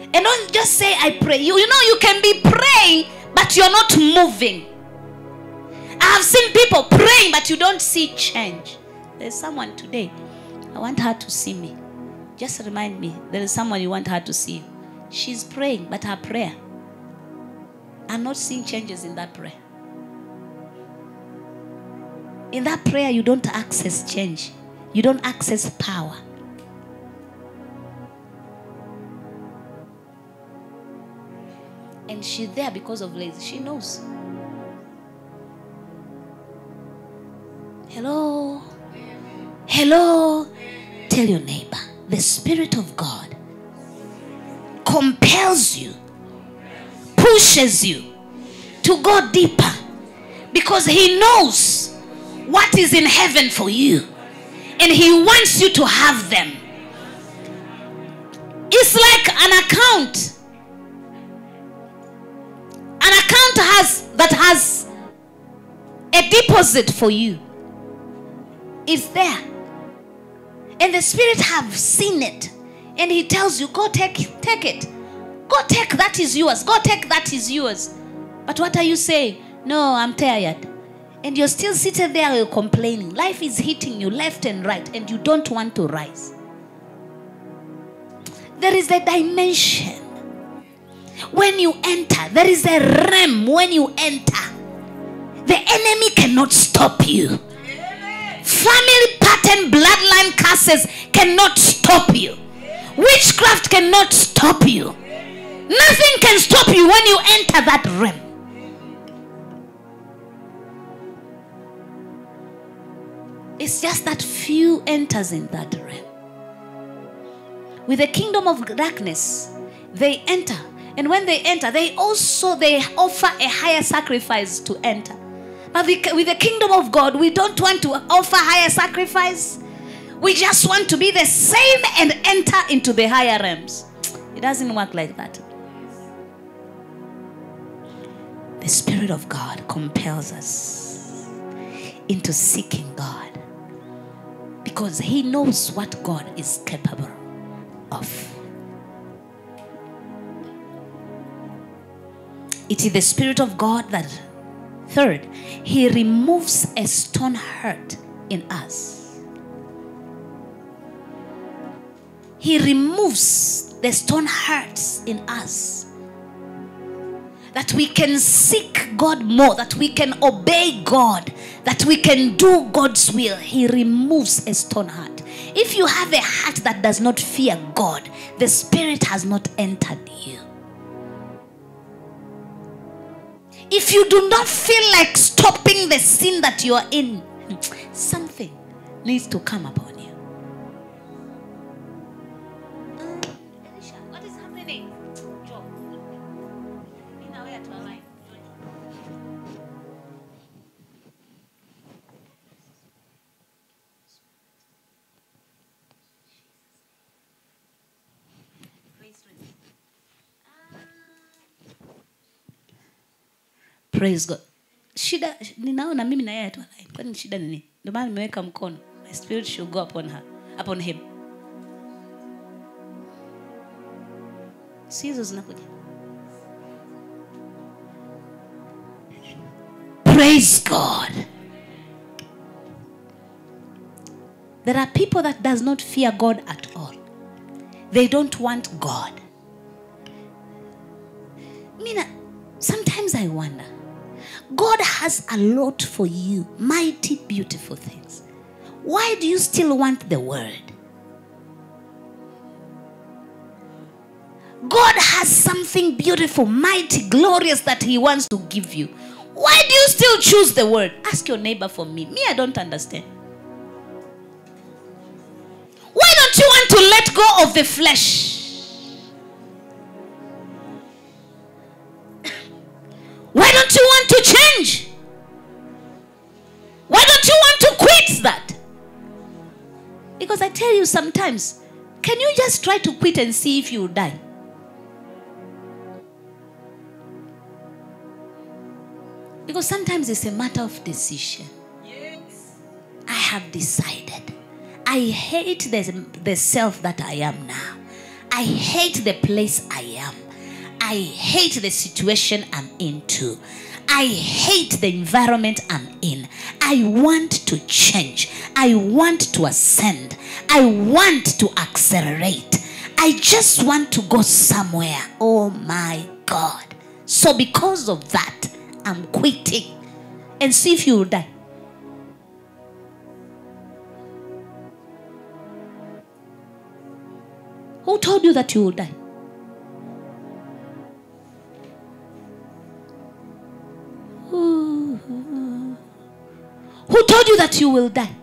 And don't just say, I pray. You, you know, you can be praying, but you're not moving. I have seen people praying, but you don't see change. There's someone today, I want her to see me. Just remind me, there is someone you want her to see. She's praying, but her prayer, I'm not seeing changes in that prayer. In that prayer, you don't access change, you don't access power. And she's there because of lazy. She knows. Hello? Hello? Tell your neighbor the Spirit of God compels you, pushes you to go deeper because He knows what is in heaven for you and He wants you to have them. It's like an account. An account has that has a deposit for you. It's there and the spirit have seen it. And he tells you go take take it. Go take that is yours. Go take that is yours. But what are you saying? No i'm tired. And you're still sitting there you're complaining. Life is hitting you left and right and you don't want to rise. There is a dimension. When you enter there is a realm. When you enter the enemy cannot stop you Family pattern, bloodline curses cannot stop you. Witchcraft cannot stop you. Nothing can stop you when you enter that realm. It's just that few enters in that realm. With the kingdom of darkness, they enter. And when they enter, they also they offer a higher sacrifice to enter. But with the kingdom of God, we don't want to offer higher sacrifice. We just want to be the same and enter into the higher realms. It doesn't work like that. The Spirit of God compels us into seeking God because He knows what God is capable of. It is the Spirit of God that, third, He removes a stone heart in us. He removes the stone hearts in us. That we can seek God more, that we can obey God, that we can do God's will. He removes a stone heart. If you have a heart that does not fear God, the Spirit has not entered you. If you do not feel like stopping the sin that you are in, something needs to come upon praise god shida ninaona mimi na yeye tu align. kwani shida nini? Ndio maana nimeweka mkono. My spirit should go upon her upon him. Si zinakuja. Praise god. There are people that does not fear god at all. They don't want god. Mina sometimes i wonder god has a lot for you mighty beautiful things. Why do you still want the world? god has something beautiful mighty glorious that he wants to give you. Why do you still choose the world? ask your neighbor for me. Me i don't understand. Why don't you want to let go of the flesh Why don't you want to change? Why don't you want to quit that? Because I tell you sometimes, can you just try to quit and see if you die? Because sometimes it's a matter of decision. Yes. I have decided. I hate the, the self that I am now. I hate the place I am. I hate the situation I'm into. I hate the environment I'm in. I want to change. I want to ascend. I want to accelerate. I just want to go somewhere. Oh my God. So, because of that, I'm quitting. And see if you will die. Who told you that you will die? Who told you that you will die?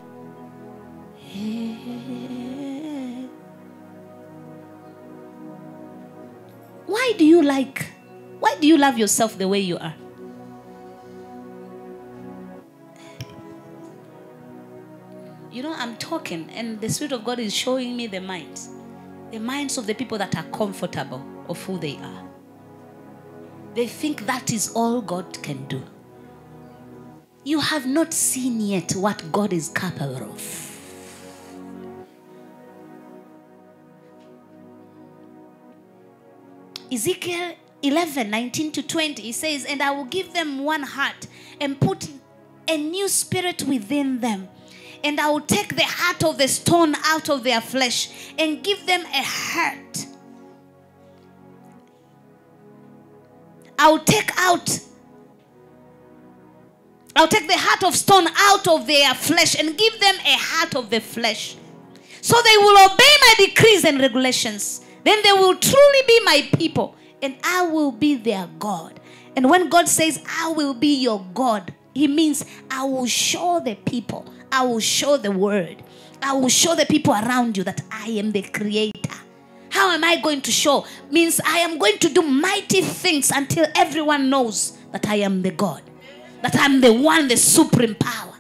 Why do you like, why do you love yourself the way you are? You know, I'm talking, and the Spirit of God is showing me the minds. The minds of the people that are comfortable of who they are. They think that is all God can do. You have not seen yet what God is capable of. Ezekiel 11 19 to 20, he says, And I will give them one heart and put a new spirit within them. And I will take the heart of the stone out of their flesh and give them a heart. I will take out I'll take the heart of stone out of their flesh and give them a heart of the flesh. So they will obey my decrees and regulations. Then they will truly be my people, and I will be their God. And when God says, I will be your God, He means I will show the people, I will show the word, I will show the people around you that I am the creator. How am I going to show? Means I am going to do mighty things until everyone knows that I am the God, that I'm the one, the supreme power.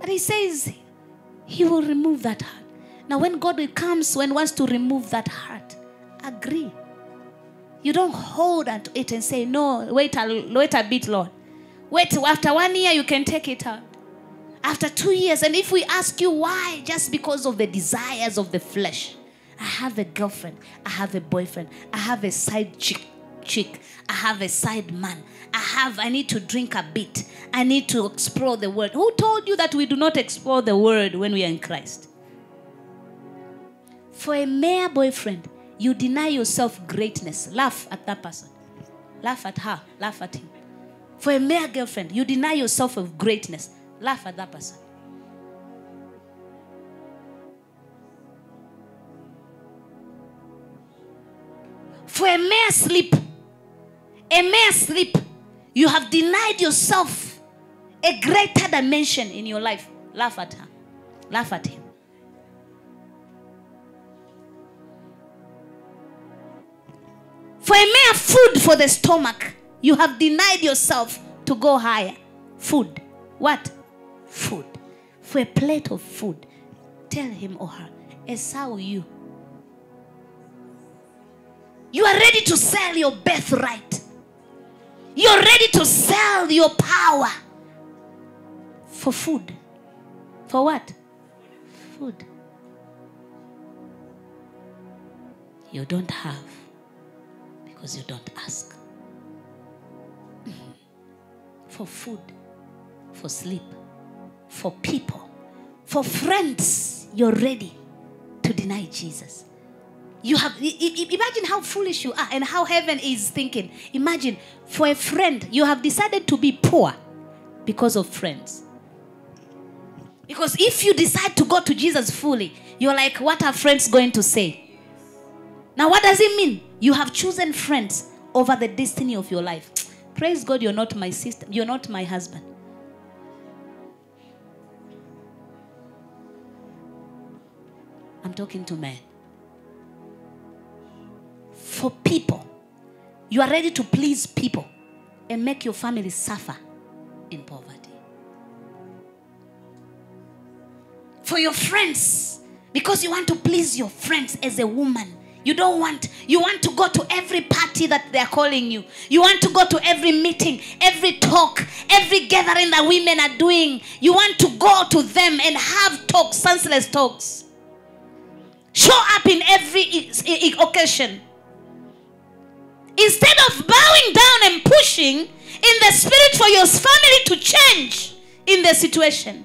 But He says, He will remove that heart. Now, when God comes, when wants to remove that heart, agree. You don't hold onto it and say, No, wait a, wait a bit, Lord. Wait, after one year, you can take it out. After two years, and if we ask you why, just because of the desires of the flesh. I have a girlfriend, I have a boyfriend, I have a side chick, chick, I have a side man. I have, I need to drink a bit. I need to explore the world. Who told you that we do not explore the world when we are in Christ? For a mere boyfriend, you deny yourself greatness. Laugh at that person. Laugh at her. Laugh at him. For a mere girlfriend, you deny yourself of greatness. Laugh at that person. For a mere sleep, a mere sleep, you have denied yourself a greater dimension in your life. Laugh at her. Laugh at him. For a mere food for the stomach, you have denied yourself to go higher. Food. What? Food. For a plate of food, tell him or her, eh, Esau you. You are ready to sell your birthright. You're ready to sell your power for food. For what? Food. You don't have because you don't ask. For food, for sleep, for people, for friends, you're ready to deny Jesus. You have imagine how foolish you are and how heaven is thinking. Imagine for a friend, you have decided to be poor because of friends. Because if you decide to go to Jesus fully, you're like, what are friends going to say? Now, what does it mean? You have chosen friends over the destiny of your life. Praise God, you're not my sister, you're not my husband. I'm talking to men. For people, you are ready to please people and make your family suffer in poverty. For your friends, because you want to please your friends as a woman. You don't want, you want to go to every party that they're calling you. You want to go to every meeting, every talk, every gathering that women are doing. You want to go to them and have talks, senseless talks. Show up in every occasion. Instead of bowing down and pushing in the spirit for your family to change in the situation,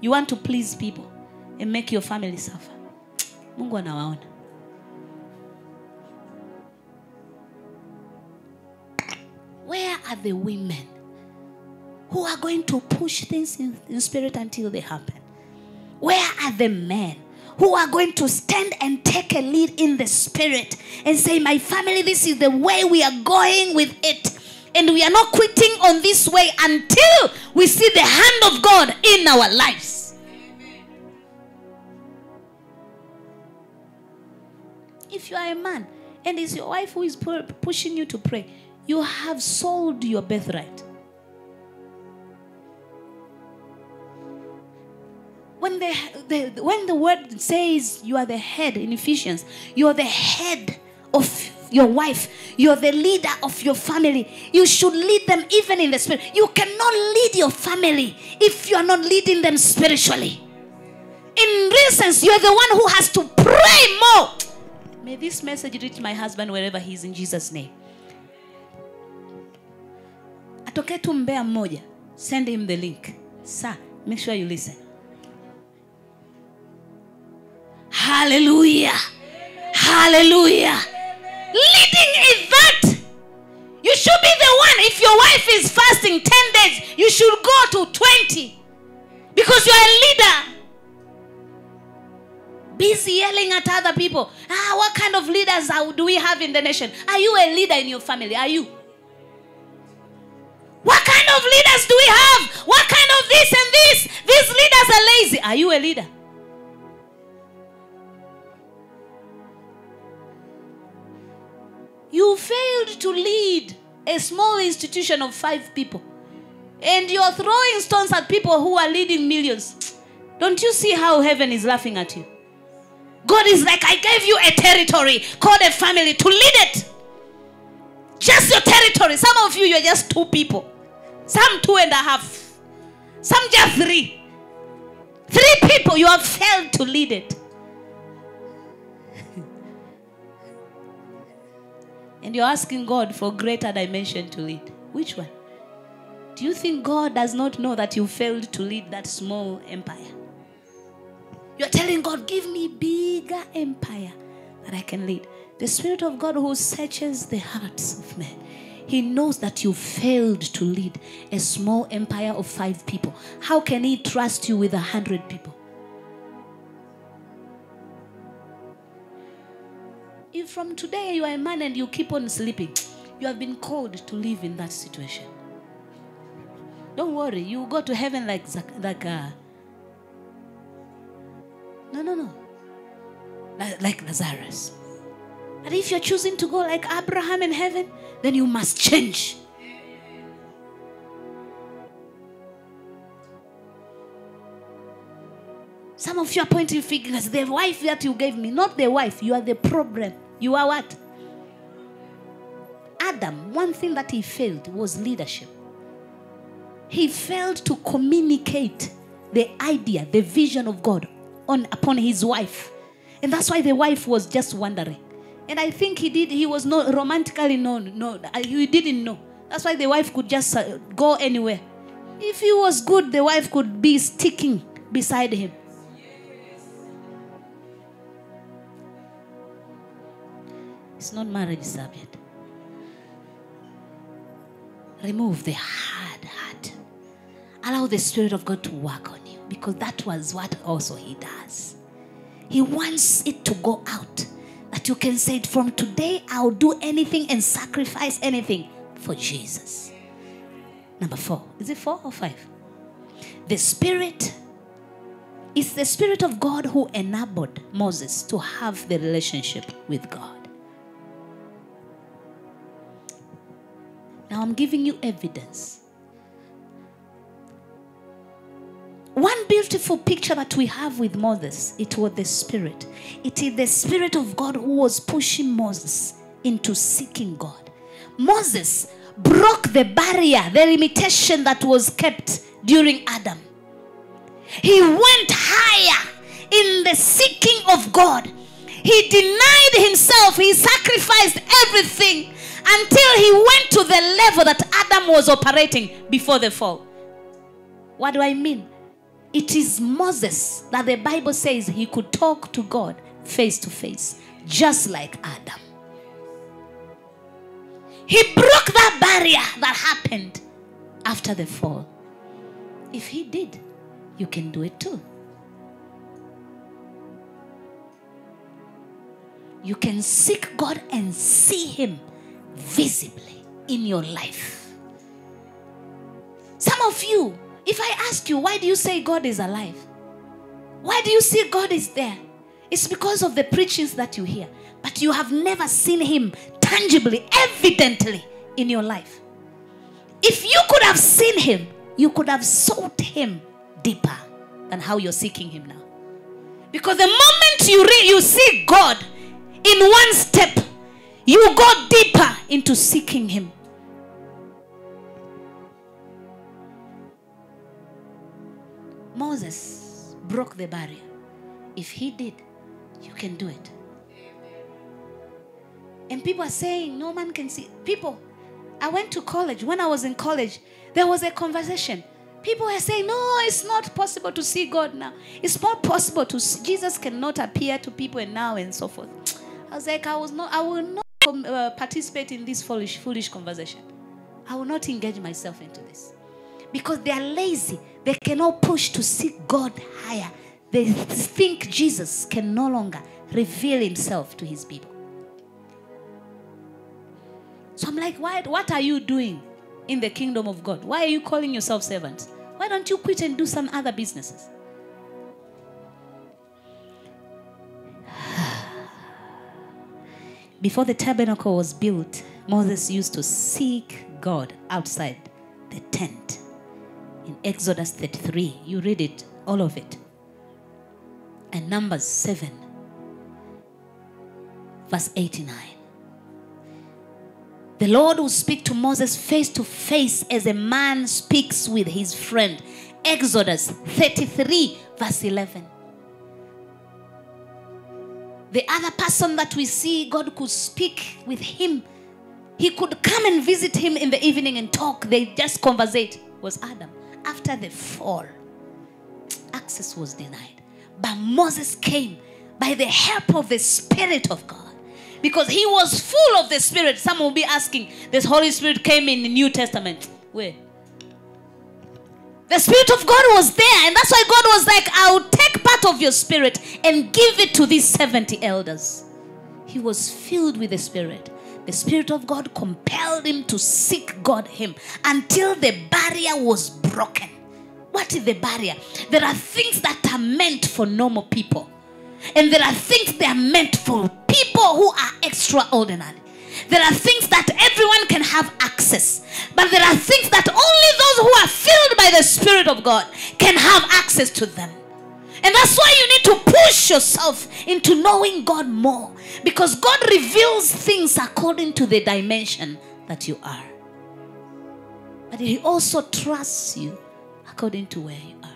you want to please people and make your family suffer. Mungu anawaona. Where are the women who are going to push things in, in spirit until they happen? Where are the men who are going to stand and take a lead in the spirit and say, My family, this is the way we are going with it. And we are not quitting on this way until we see the hand of God in our lives. If you are a man and it's your wife who is pushing you to pray, you have sold your birthright. When the, the when the word says you are the head in Ephesians, you are the head of your wife, you're the leader of your family. You should lead them even in the spirit. You cannot lead your family if you are not leading them spiritually. In real sense, you're the one who has to pray more. May this message reach my husband wherever he is in Jesus' name. Atokee tu mbea send him the link. Sir, make sure you listen. Hallelujah. Hallelujah. Leading is that. You should be the one. If your wife is fasting 10 days, you should go to 20. Because you're a leader. Busy yelling at other people. Ah, what kind of leaders do we have in the nation? Are you a leader in your family? Are you? What kind of leaders do we have? What kind of this and this? These leaders are lazy. Are you a leader? You failed to lead a small institution of five people. And you're throwing stones at people who are leading millions. Don't you see how heaven is laughing at you? God is like, I gave you a territory called a family to lead it. Just your territory. Some of you, you're just two people. Some two and a half. Some just three. Three people, you have failed to lead it. And you're asking God for greater dimension to lead. Which one? Do you think God does not know that you failed to lead that small empire? You're telling God, give me bigger empire that I can lead. The Spirit of God who searches the hearts of men. He knows that you failed to lead a small empire of five people. How can He trust you with a hundred people? If from today you are a man and you keep on sleeping, you have been called to live in that situation. Don't worry, you go to heaven like like uh, no no no like, like Lazarus. But if you're choosing to go like Abraham in heaven, then you must change. Some of you are pointing fingers. The wife that you gave me, not the wife. You are the problem. You are what? Adam, one thing that he failed was leadership. He failed to communicate the idea, the vision of God on upon his wife. And that's why the wife was just wondering. And I think he did, he was not romantically known. No, uh, he didn't know. That's why the wife could just uh, go anywhere. If he was good, the wife could be sticking beside him. It's not marriage subject. Remove the hard heart. Allow the Spirit of God to work on you because that was what also He does. He wants it to go out. That you can say, it From today, I'll do anything and sacrifice anything for Jesus. Number four. Is it four or five? The Spirit is the Spirit of God who enabled Moses to have the relationship with God. Now I'm giving you evidence. One beautiful picture that we have with Moses, it was the Spirit. It is the Spirit of God who was pushing Moses into seeking God. Moses broke the barrier, the limitation that was kept during Adam. He went higher in the seeking of God. He denied himself, he sacrificed everything until he went to the level that Adam was operating before the fall. What do I mean? It is Moses that the Bible says he could talk to God face to face, just like Adam. He broke that barrier that happened after the fall. If he did, you can do it too. You can seek God and see Him visibly in your life. Some of you, if I ask you, why do you say God is alive? Why do you see God is there? It's because of the preachings that you hear, but you have never seen Him tangibly, evidently in your life. If you could have seen Him, you could have sought Him deeper than how you're seeking Him now. Because the moment you re- you see God in one step, you go deeper into seeking Him. Moses broke the barrier. If he did, you can do it. And people are saying, no man can see. People, I went to college. When I was in college, there was a conversation. People were saying, no, it's not possible to see God now. It's not possible to see. Jesus cannot appear to people and now and so forth. I was like, I was not, I will not Uh, participate in this foolish, foolish conversation. I will not engage myself into this because they are lazy. They cannot push to seek God higher they think Jesus can no longer reveal himself to his people. So I'm like, why, what are you doing in the kingdom of God? Why are you calling yourself servants? Why don't you quit and do some other businesses? Before the tabernacle was built, Moses used to seek God outside the tent. In Exodus 33, you read it, all of it. And Numbers 7, verse 89. The Lord will speak to Moses face to face as a man speaks with his friend. Exodus 33, verse 11. The other person that we see, God could speak with him. He could come and visit him in the evening and talk. They just conversate. Was Adam. After the fall, access was denied. But Moses came by the help of the Spirit of God. Because he was full of the Spirit. Some will be asking, this Holy Spirit came in the New Testament. Where? The Spirit of God was there, and that's why God was like, I'll take part of your Spirit and give it to these 70 elders. He was filled with the Spirit. The Spirit of God compelled him to seek God him until the barrier was broken. What is the barrier? There are things that are meant for normal people, and there are things that are meant for people who are extraordinary. There are things that everyone can have access, but there are things that only those who are filled by the Spirit of God can have access to them. And that's why you need to push yourself into knowing God more because God reveals things according to the dimension that you are. But He also trusts you according to where you are.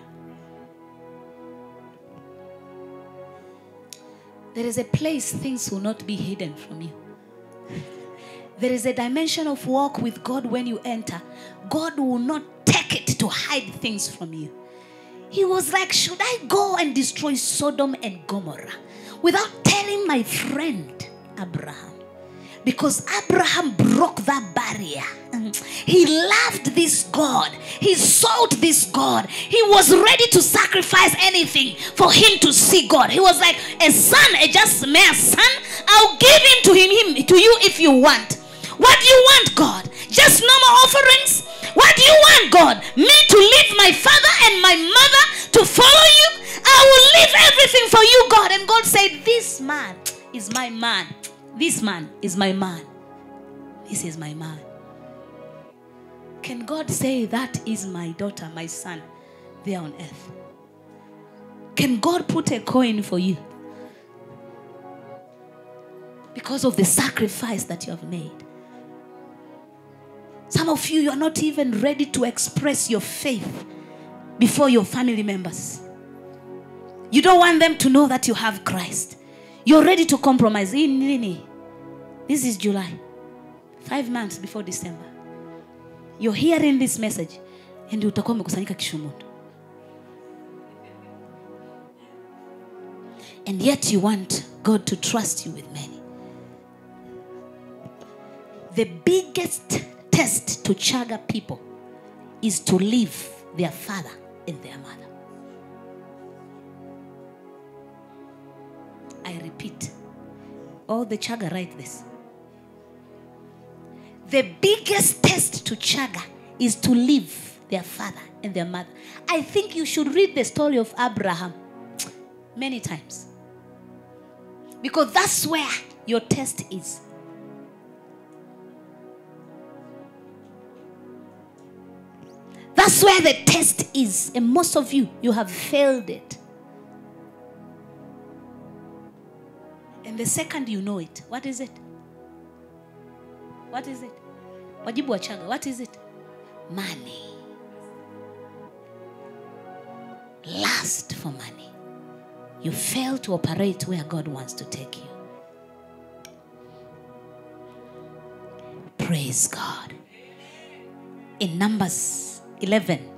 There is a place things will not be hidden from you. There is a dimension of walk with God when you enter. God will not take it to hide things from you. He was like, Should I go and destroy Sodom and Gomorrah without telling my friend Abraham? Because Abraham broke that barrier. He loved this God. He sought this God. He was ready to sacrifice anything for him to see God. He was like, a son, a just mere son, I'll give him to him, him to you if you want. What do you want, God? Just normal offerings? What do you want, God? Me to leave my father and my mother to follow you? I will leave everything for you, God. And God said, This man is my man. This man is my man. This is my man. Can God say, That is my daughter, my son, there on earth? Can God put a coin for you? Because of the sacrifice that you have made. Some of you, you're not even ready to express your faith before your family members. You don't want them to know that you have Christ. You're ready to compromise. This is July, five months before December. You're hearing this message and utakuwa umekusanyika Kishumundo. And yet you want God to trust you with many. The biggest test to chaga people is to leave their father and their mother. I repeat, all the chaga write this. The biggest test to chaga is to leave their father and their mother. I think you should read the story of Abraham many times. Because that's where your test is. That's where the test is. And most of you, you have failed it. And the second you know it, what is it? What is it? Wajibu wachaga, what is it? Money. Lust for money. You fail to operate where God wants to take you. Praise God. In Numbers 11.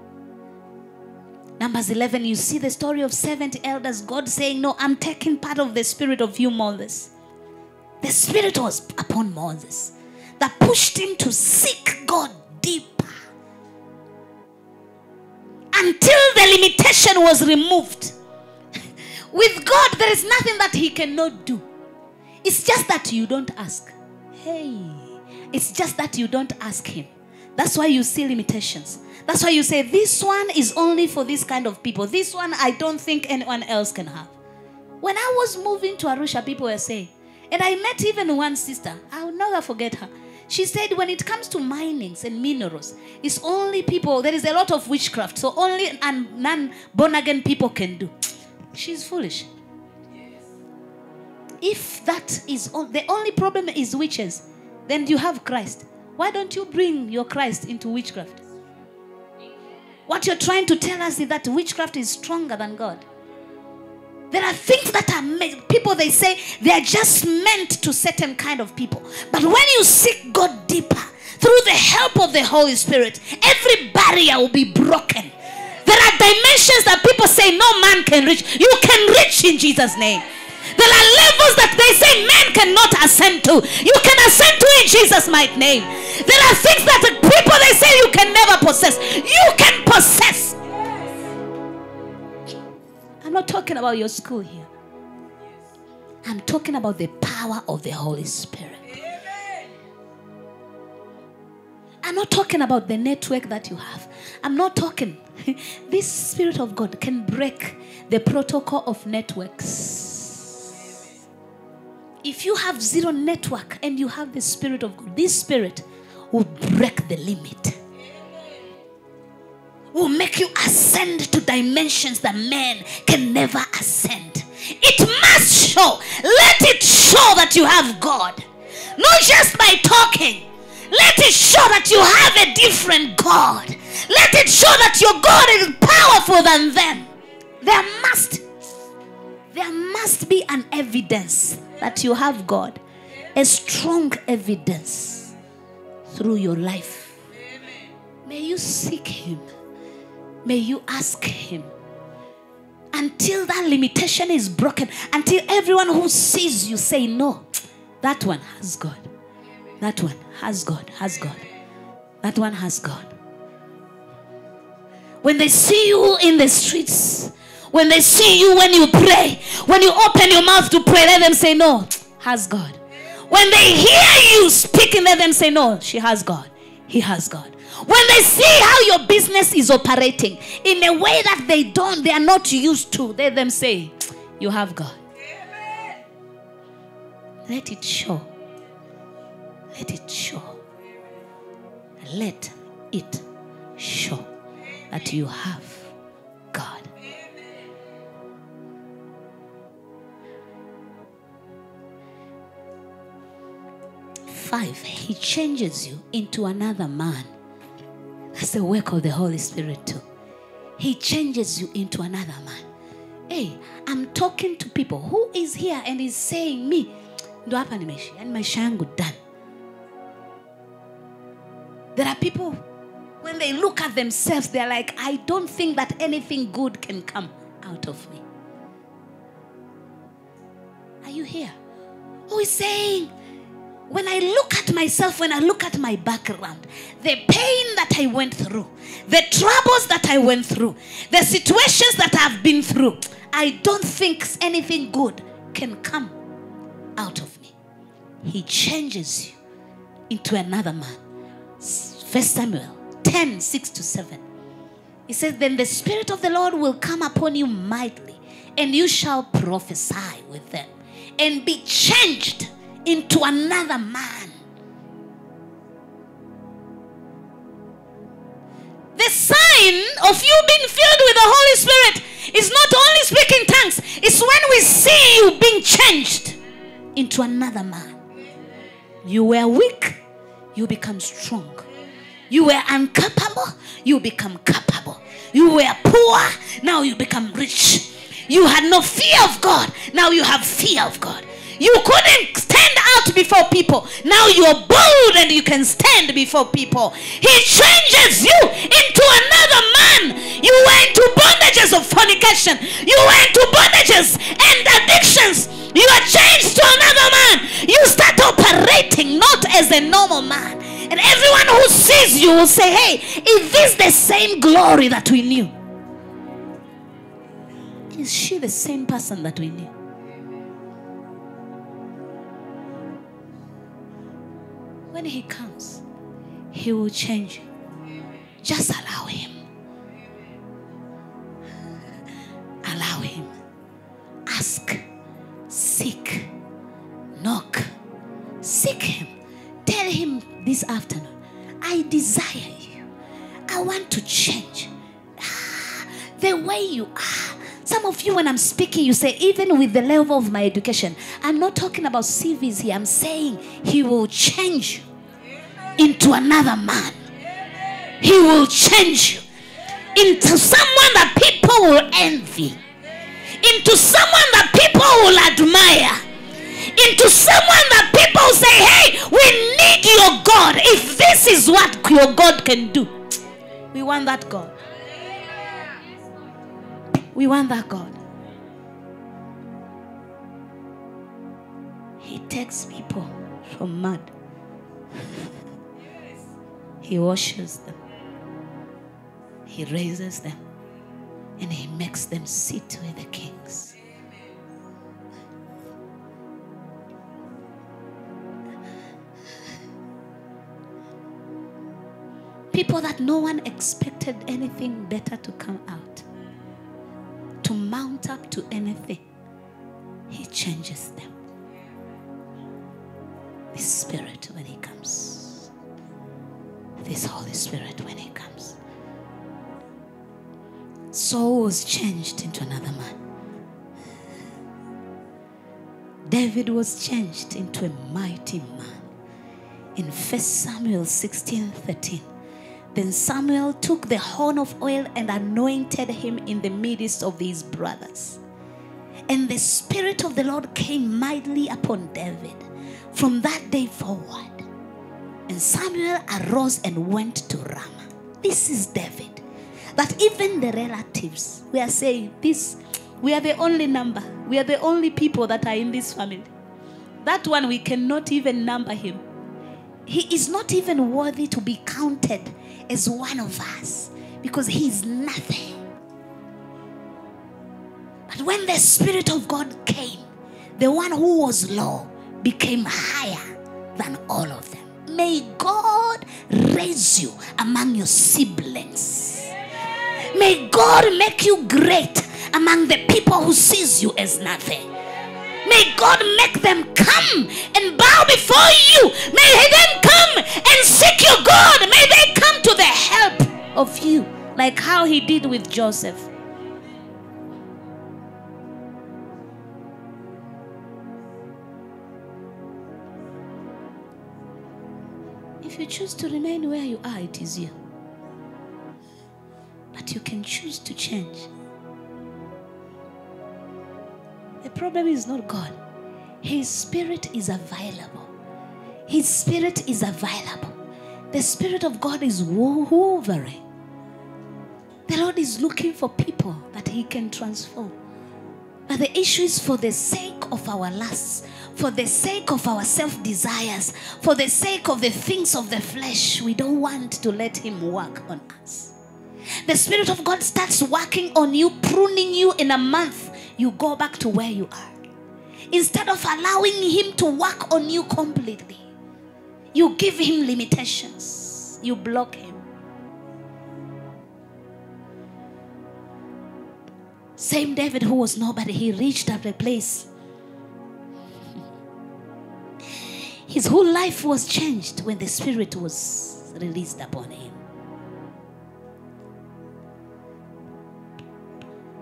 Numbers 11, you see the story of 70 elders. God saying, No, I'm taking part of the spirit of you, Moses. The spirit was upon Moses that pushed him to seek God deeper until the limitation was removed. With God, there is nothing that He cannot do. It's just that you don't ask. Hey, it's just that you don't ask Him. That's why you see limitations. That's why you say, This one is only for this kind of people. This one I don't think anyone else can have. When I was moving to Arusha, people were saying, and I met even one sister, I'll never forget her. She said, when it comes to minings and minerals, it's only people, there is a lot of witchcraft, so only non born again people can do. She's foolish. If that is all, the only problem is witches, then you have Christ. Why don't you bring your Christ into witchcraft? What you're trying to tell us is that witchcraft is stronger than God. There are things that are made, people they say they are just meant to certain kind of people. But when you seek God deeper through the help of the Holy Spirit, every barrier will be broken. There are dimensions that people say no man can reach. You can reach in Jesus' name. There are levels that they say man cannot ascend to. You can ascend to in Jesus' mighty name. There are things that people they say you can never possess. You can possess. I'm not talking about your school here. I'm talking about the power of the Holy Spirit. I'm not talking about the network that you have. I'm not talking. this Spirit of God can break the protocol of networks. If you have zero network and you have the Spirit of God, this Spirit will break the limit. Will make you ascend to dimensions that man can never ascend. It must show. Let it show that you have God. Not just by talking. Let it show that you have a different God. Let it show that your God is powerful than them. There must must be an evidence that you have God. A strong evidence through your life. May you seek him. May you ask him until that limitation is broken, until everyone who sees you say, No, that one has God. That one has God, has God. That one has God. When they see you in the streets, when they see you when you pray, when you open your mouth to pray, let them say, No, has God. When they hear you speaking, let them say, No, she has God. He has God. When they see how your business is operating in a way that they don't, they are not used to, let them say, You have God. Let it show. Let it show. Let it show that you have 5, He changes you into another man. That's the work of the Holy Spirit, too. He changes you into another man. Hey, I'm talking to people. Who is here and is saying me? Do hapa nimeishia. Done. There are people, when they look at themselves, they're like, I don't think that anything good can come out of me. Are you here? Who is saying, when I look at myself, when I look at my background, the pain that I went through, the troubles that I went through, the situations that I've been through, I don't think anything good can come out of me. He changes you into another man. First Samuel 10 6 to 7. He says, Then the Spirit of the Lord will come upon you mightily, and you shall prophesy with them, and be changed into another man. The sign of you being filled with the Holy Spirit is not only speaking tongues, it's when we see you being changed into another man. You were weak, you become strong. You were incapable, you become capable. You were poor, now you become rich. You had no fear of God, now you have fear of God. You couldn't stand out before people. Now you're bold and you can stand before people. He changes you into another man. You were into bondages of fornication. You were into bondages and addictions. You are changed to another man. You start operating not as a normal man. And everyone who sees you will say, hey, is this the same glory that we knew? Is she the same person that we knew? When he comes, he will change you. Just allow him. Allow him. Ask, seek, knock, seek him. Tell him this afternoon, I desire you. I want to change. Ah, the way you are. Some of you, when I'm speaking, you say, even with the level of my education, I'm not talking about CVs here. I'm saying he will change you into another man. He will change you into someone that people will envy, into someone that people will admire, into someone that people say, hey, we need your God. If this is what your God can do, we want that God. We want that God. He takes people from mud, He washes them, He raises them, and He makes them sit with the kings. People that no one expected anything better to come out, to mount up to anything, He changes them. This Spirit, when He comes, this Holy Spirit, when He comes, Saul was changed into another man. David was changed into a mighty man. In 1 Samuel 16 13. Then Samuel took the horn of oil and anointed him in the midst of his brothers. And the Spirit of the Lord came mightily upon David from that day forward. And Samuel arose and went to Ramah. This is David. That even the relatives, we are saying this, we are the only number. We are the only people that are in this family. That one, we cannot even number him. He is not even worthy to be counted as one of us because he is nothing. But when the Spirit of God came, the one who was low became higher than all of them. May God raise you among your siblings. May God make you great among the people who sees you as nothing. May God make them come and bow before you. May then come and seek your God. May they come to the help of you, like how he did with Joseph. If you choose to remain where you are, it is you. But you can choose to change. The problem is not God. His spirit is available. His spirit is available. The spirit of God is hovering. The Lord is looking for people that He can transform. But the issue is for the sake of our lusts, for the sake of our self desires, for the sake of the things of the flesh, we don't want to let Him work on us. The Spirit of God starts working on you, pruning you in a month, you go back to where you are. Instead of allowing Him to work on you completely, you give Him limitations, you block Him. Same David who was nobody, he reached up a place. His whole life was changed when the Spirit was released upon him.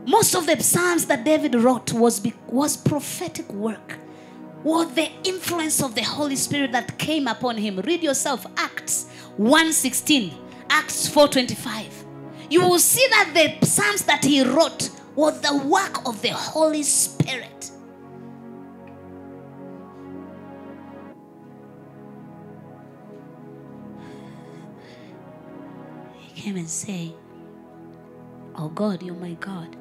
Most of the psalms that David wrote was, was prophetic work, was the influence of the Holy Spirit that came upon him. Read yourself Acts 1:16, Acts 4:25. You will see that the psalms that he wrote was the work of the Holy Spirit. He came and say, Oh God, you're my God.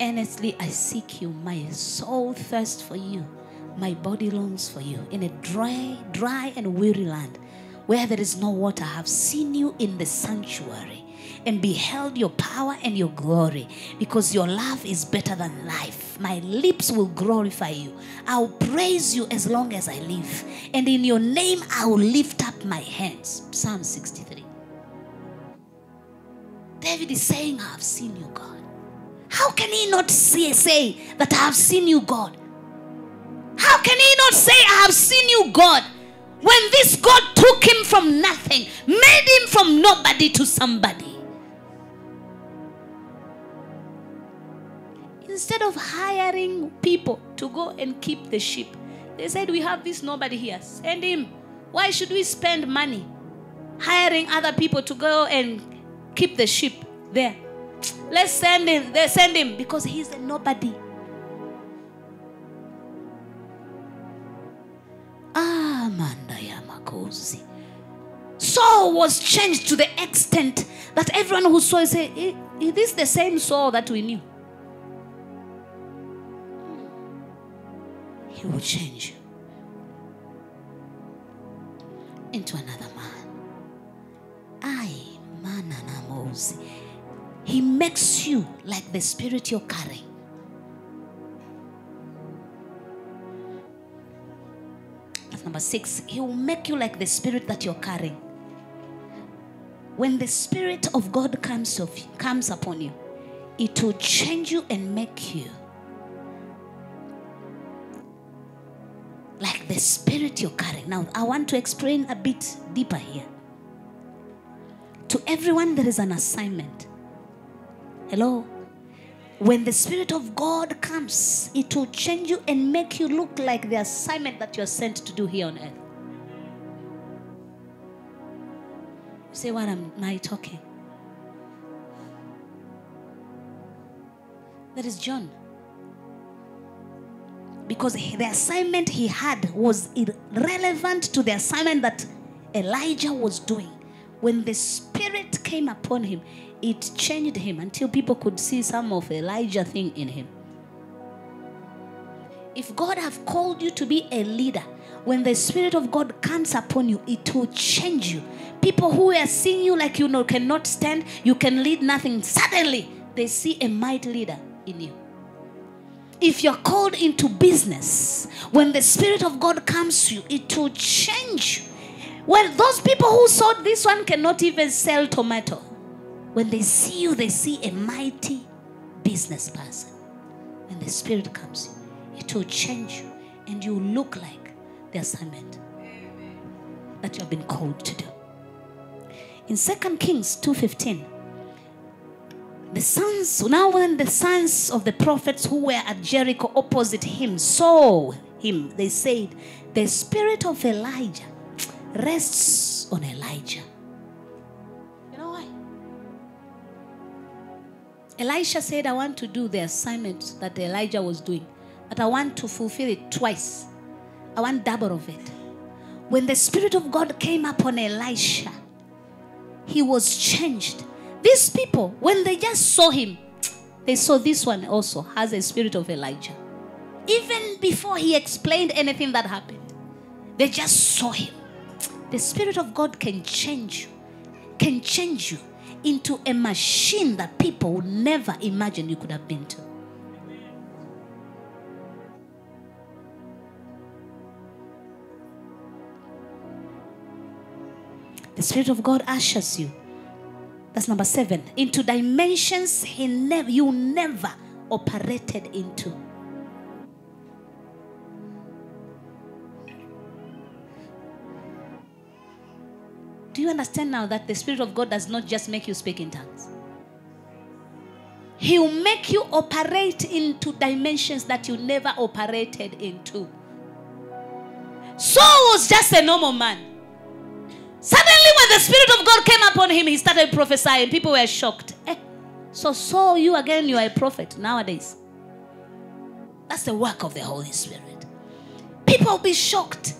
Earnestly I seek you. My soul thirsts for you. My body longs for you. In a dry, dry and weary land where there is no water, I have seen you in the sanctuary and beheld your power and your glory, because your love is better than life. My lips will glorify you. I'll praise you as long as I live, and in your name I will lift up my hands. Psalm 63. David is saying, I have seen you, God. How can he not say, say that I have seen you, God? How can he not say, I have seen you, God? When this God took him from nothing, made him from nobody to somebody. Instead of hiring people to go and keep the sheep, they said, We have this nobody here. Send him. Why should we spend money hiring other people to go and keep the sheep there? Let's send him. They send him because he's a nobody. Ah, Amanda Yamakosi. Saul was changed to the extent that everyone who saw it said, Is this the same Saul that we knew? He will change you into another He makes you like the spirit you're carrying. That's number six. He will make you like the spirit that you're carrying. When the spirit of God comes of comes upon you, it will change you and make you like the spirit you're carrying. Now, I want to explain a bit deeper here. To everyone, there is an assignment. Hello? When the Spirit of God comes, it will change you and make you look like the assignment that you're sent to do here on earth. Say, what am I talking? That is John. Because the assignment he had was irrelevant to the assignment that Elijah was doing. When the Spirit came upon him, it changed him until people could see some of Elijah thing in him. If God have called you to be a leader, when the Spirit of God comes upon you, it will change you. People who are seeing you like you know cannot stand, you can lead nothing. Suddenly, they see a mighty leader in you. If you're called into business, when the Spirit of God comes to you, it will change you. Well, those people who saw this one cannot even sell tomato. When they see you, they see a mighty business person. When the Spirit comes, it will change you and you look like the assignment that you have been called to do. In 2 Kings 2:15, the sons now when the sons of the prophets who were at Jericho opposite him saw him, they said, The spirit of Elijah rests on Elijah. You know why? Elisha said, I want to do the assignment that Elijah was doing, but I want to fulfill it twice. I want double of it. When the Spirit of God came upon Elisha, he was changed. These people, when they just saw him, they saw this one also has a spirit of Elijah. Even before he explained anything that happened, they just saw him. The Spirit of God can change you, can change you into a machine that people would never imagine you could have been to. The Spirit of God ushers you. That's number seven. Into dimensions he never you never operated into. Do you understand now that the Spirit of God does not just make you speak in tongues? He will make you operate into dimensions that you never operated into. Saul was just a normal man. Suddenly, when the Spirit of God came upon him, he started prophesying. People were shocked. Eh, so, Saul, you again, you are a prophet nowadays. That's the work of the Holy Spirit. People will be shocked.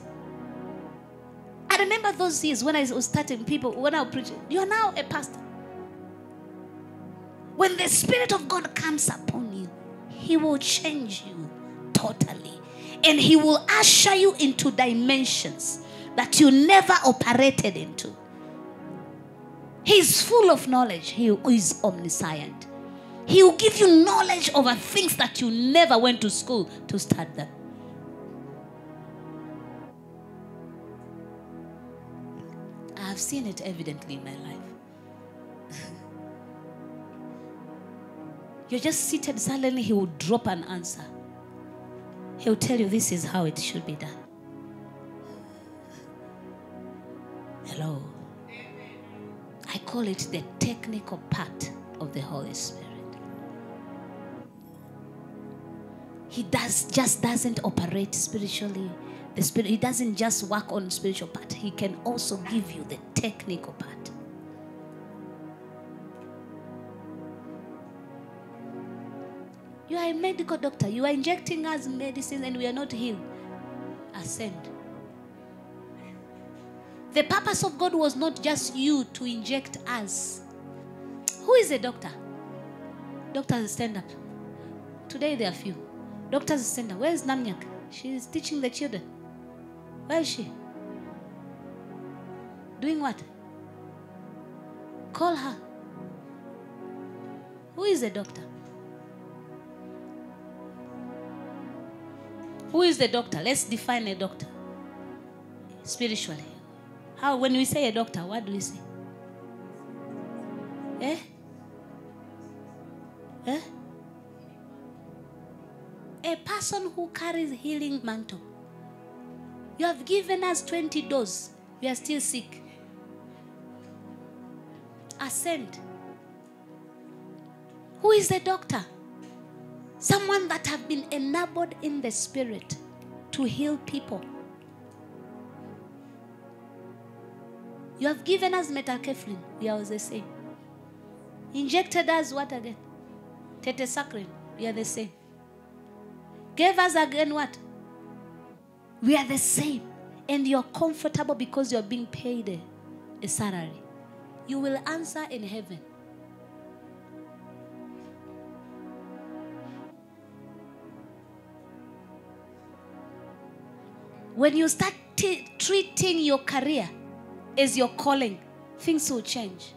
I remember those years when I was starting people, when I was preaching. You are now a pastor. When the Spirit of God comes upon you, He will change you totally. And He will usher you into dimensions that you never operated into. He's full of knowledge. He is omniscient. He will give you knowledge over things that you never went to school to start them. I have seen it evidently in my life. You're just seated, suddenly he will drop an answer. He'll tell you this is how it should be done. Hello. I call it the technical part of the Holy Spirit. He does just doesn't operate spiritually. The spirit he doesn't just work on spiritual part. He can also give you the technical part. You are a medical doctor. You are injecting us medicine and we are not healed. Ascend. The purpose of God was not just you to inject us. Who is a doctor? Doctors stand up. Today there are few. Doctors stand up. Where is Namnyak? She is teaching the children. Where is she? Doing what? Call her. Who is the doctor? Who is the doctor? Let's define a doctor spiritually. How, when we say a doctor, what do we say? Eh? Eh? A person who carries healing mantle. You have given us 20 doses. We are still sick. Ascend. Who is the doctor? Someone that have been enabled in the spirit to heal people. You have given us Metakelfin. We are the same. Injected us what again? Tetracycline. We are the same. Gave us again what? We are the same. And you're comfortable because you're being paid a, a salary. You will answer in heaven. When you start treating your career as your calling, things will change.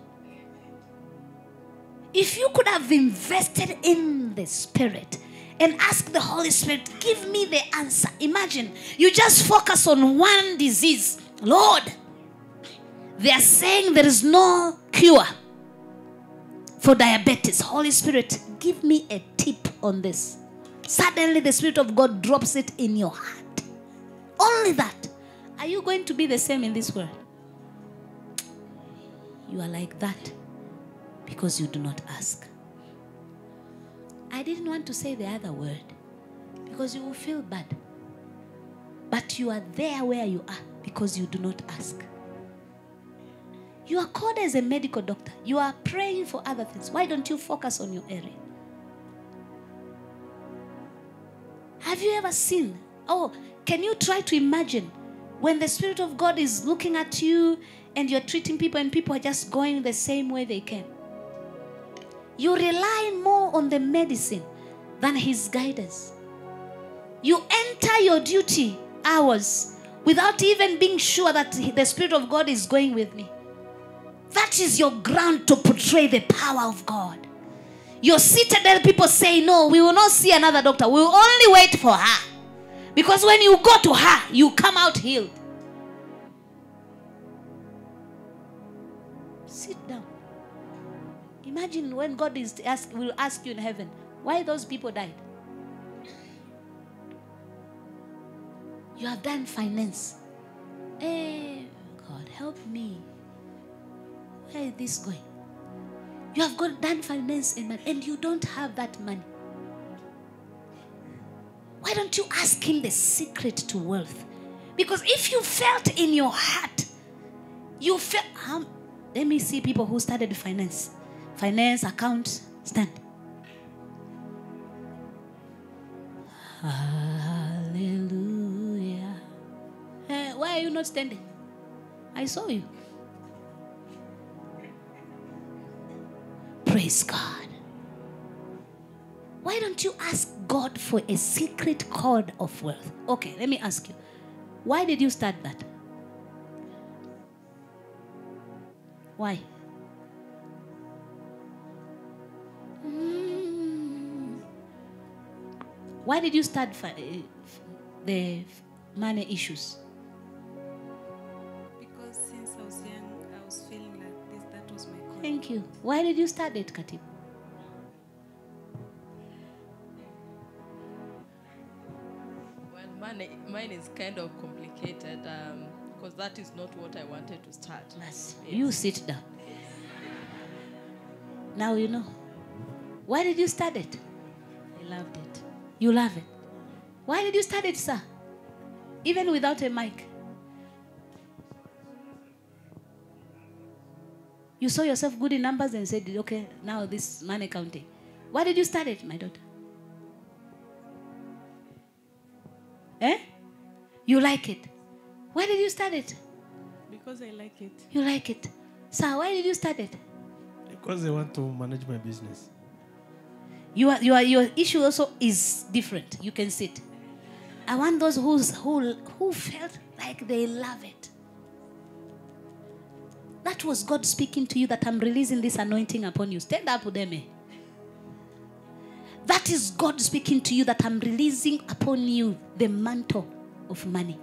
If you could have invested in the Spirit and ask the Holy Spirit, give me the answer. Imagine you just focus on one disease. Lord, they are saying there is no cure for diabetes. Holy Spirit, give me a tip on this. Suddenly, the Spirit of God drops it in your heart. Only that. Are you going to be the same in this world? You are like that because you do not ask. I didn't want to say the other word because you will feel bad. But you are there where you are because you do not ask. You are called as a medical doctor. You are praying for other things. Why don't you focus on your area? Have you ever seen? Oh, can you try to imagine when the Spirit of God is looking at you and you're treating people and people are just going the same way they can? You rely more on the medicine than His guidance. You enter your duty hours without even being sure that the Spirit of God is going with me. That is your ground to portray the power of God. You're seated people say, No, we will not see another doctor. We will only wait for her. Because when you go to her, you come out healed. Sit down. Imagine when God is ask, will ask you in heaven, why those people died? You have done finance. Hey, God, help me. Where is this going? You have got done finance in money, and you don't have that money. Why don't you ask him the secret to wealth? Because if you felt in your heart, you felt. Um, let me see people who started finance, finance account stand. Hallelujah. Eh, why are you not standing? I saw you. Praise God. Why don't you ask God for a secret code of wealth? Okay, let me ask you. Why did you start that? Why? Why did you start fi- uh, the money issues? Because since I was young, I was feeling like this. That was my calling. Thank you. Why did you start it, Katip? Well, mine, mine is kind of complicated because that is not what I wanted to start. Yes. You sit down. Now you know. Why did you start it? I loved it. You love it. Why did you start it, sir? Even without a mic. You saw yourself good in numbers and said, okay, now this money counting. Why did you start it, my daughter? Eh? You like it. Why did you start it? Because I like it. You like it. Sir, why did you start it? Because I want to manage my business. Your, your, your issue also is different. You can sit. I want those who's, who, who felt like they love it. That was God speaking to you that I'm releasing this anointing upon you. Stand up, Udeme. That is God speaking to you that I'm releasing upon you the mantle of money.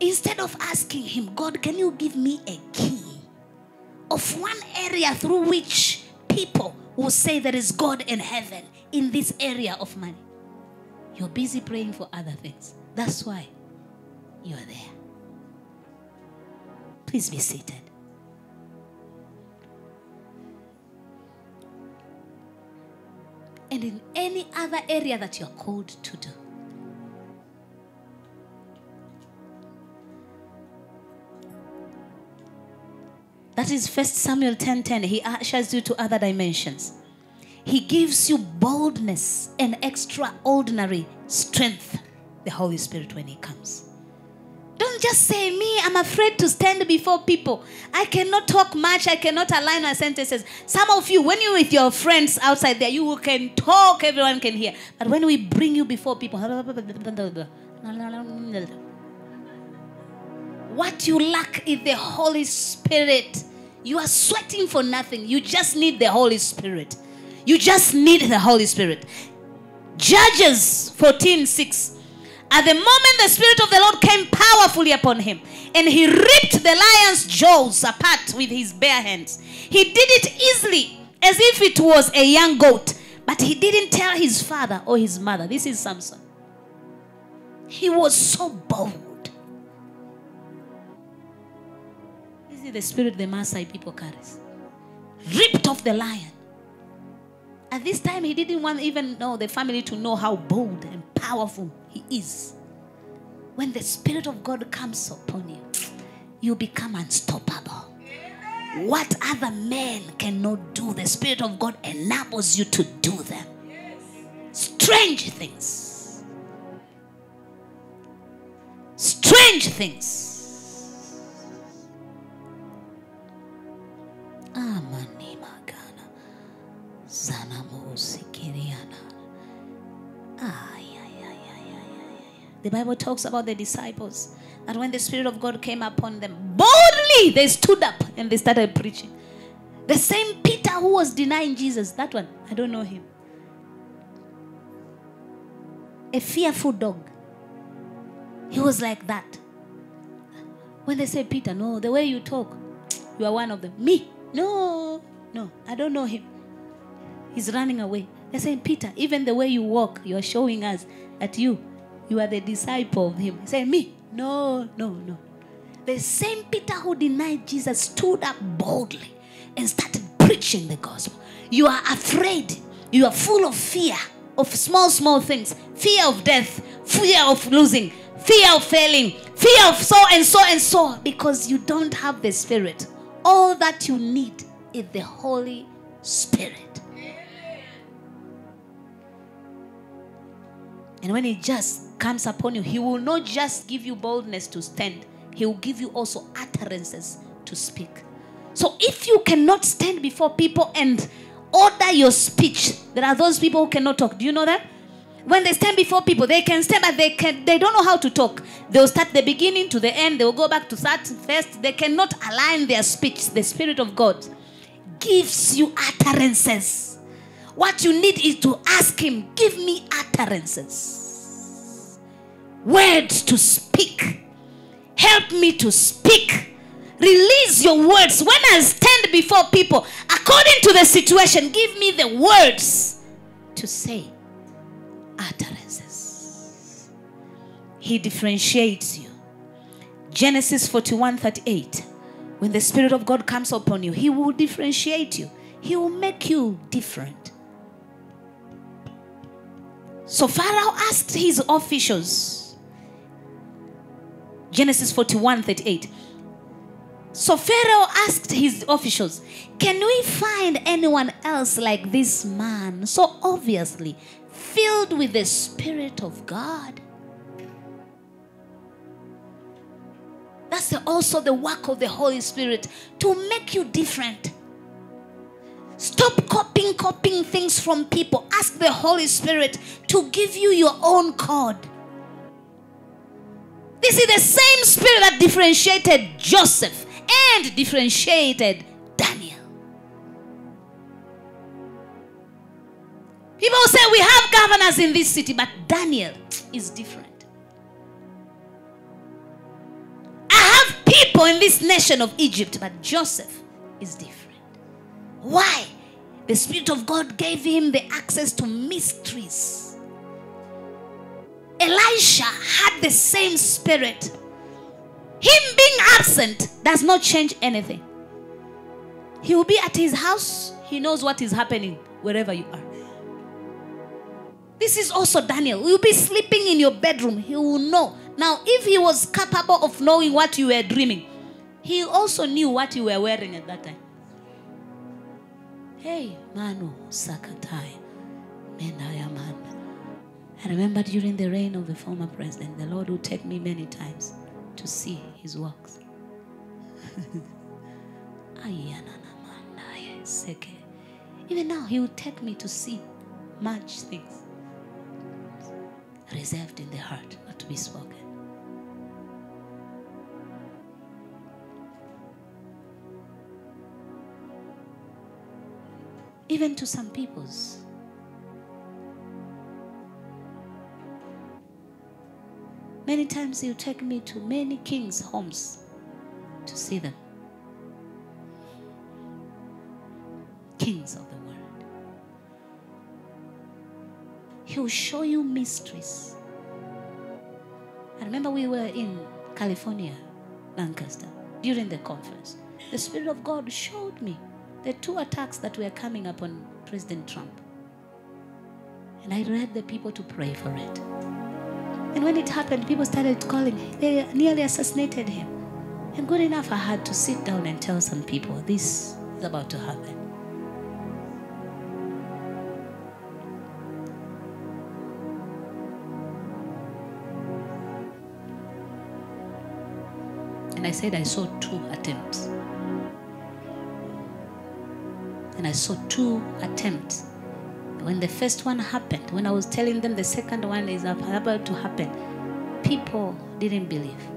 Instead of asking Him, God, can you give me a key of one area through which people will say there is God in heaven in this area of money? You're busy praying for other things. That's why you're there. Please be seated. And in any other area that you're called to do. That is First Samuel 10:10. He ushers you to other dimensions. He gives you boldness and extraordinary strength, the Holy Spirit, when He comes. Don't just say, Me, I'm afraid to stand before people. I cannot talk much. I cannot align my sentences. Some of you, when you're with your friends outside there, you can talk, everyone can hear. But when we bring you before people, what you lack is the Holy Spirit. You are sweating for nothing. You just need the Holy Spirit. You just need the Holy Spirit. Judges 14 6. At the moment the Spirit of the Lord came powerfully upon him, and he ripped the lion's jaws apart with his bare hands. He did it easily, as if it was a young goat, but he didn't tell his father or his mother. This is Samson. He was so bold. Is the spirit the Maasai people carries. Ripped off the lion. At this time, he didn't want even know the family to know how bold and powerful he is. When the Spirit of God comes upon you, you become unstoppable. What other man cannot do, the Spirit of God enables you to do them. Strange things. Strange things. Amani magana. The Bible talks about the disciples that when the Spirit of God came upon them, boldly they stood up and they started preaching. The same Peter who was denying Jesus, that one, I don't know him. A fearful dog. He was like that. When they say, Peter, no, the way you talk, you are one of them. Me? No, no, I don't know him. He's running away. They're saying, Peter, even the way you walk, you are showing us that you, you are the disciple of him. Said, Me? No, no, no. The same Peter who denied Jesus stood up boldly and started preaching the gospel. You are afraid. You are full of fear of small, small things fear of death, fear of losing, fear of failing, fear of so and so and so because you don't have the Spirit. All that you need is the Holy Spirit. And when it just comes upon you, He will not just give you boldness to stand, He will give you also utterances to speak. So if you cannot stand before people and order your speech, there are those people who cannot talk. Do you know that? When they stand before people, they can stand, but they can they don't know how to talk. They'll start the beginning to the end, they will go back to start first. They cannot align their speech. The Spirit of God gives you utterances What you need is to ask Him, give me utterances, words to speak. Help me to speak. Release your words. When I stand before people, according to the situation, give me the words to say. Utterances. He differentiates you. Genesis 41 38. When the Spirit of God comes upon you, He will differentiate you, He will make you different. So Pharaoh asked his officials, Genesis 41 38. So Pharaoh asked his officials, Can we find anyone else like this man, so obviously filled with the Spirit of God? That's also the work of the Holy Spirit to make you different. Stop copying, copying things from people. Ask the Holy Spirit to give you your own code. This is the same spirit that differentiated Joseph and differentiated People say we have governors in this city, but Daniel is different. I have people in this nation of Egypt, but Joseph is different. Why? The Spirit of God gave him the access to mysteries. Elisha had the same spirit. Him being absent does not change anything. He will be at his house, he knows what is happening wherever you are. This is also Daniel. You'll be sleeping in your bedroom, he will know. Now, if he was capable of knowing what you were dreaming, he also knew what you were wearing at that time. Hey, Manu Sakatai. I remember during the reign of the former president, the Lord would take me many times to see his works. Even now, he would take me to see much things reserved in the heart, not to be spoken. Even to some peoples. Many times he'll take me to many kings' homes to see them. Kings of the world. He'll show you mysteries. I remember we were in California, Lancaster, during the conference. The Spirit of God showed me the two attacks that were coming upon President Trump. And I read the people to pray for it. And when it happened, people started calling. They nearly assassinated him. And good enough, I had to sit down and tell some people this is about to happen. And I said I saw two attempts. And I saw two attempts. When the first one happened, when I was telling them the second one is about to happen, people didn't believe.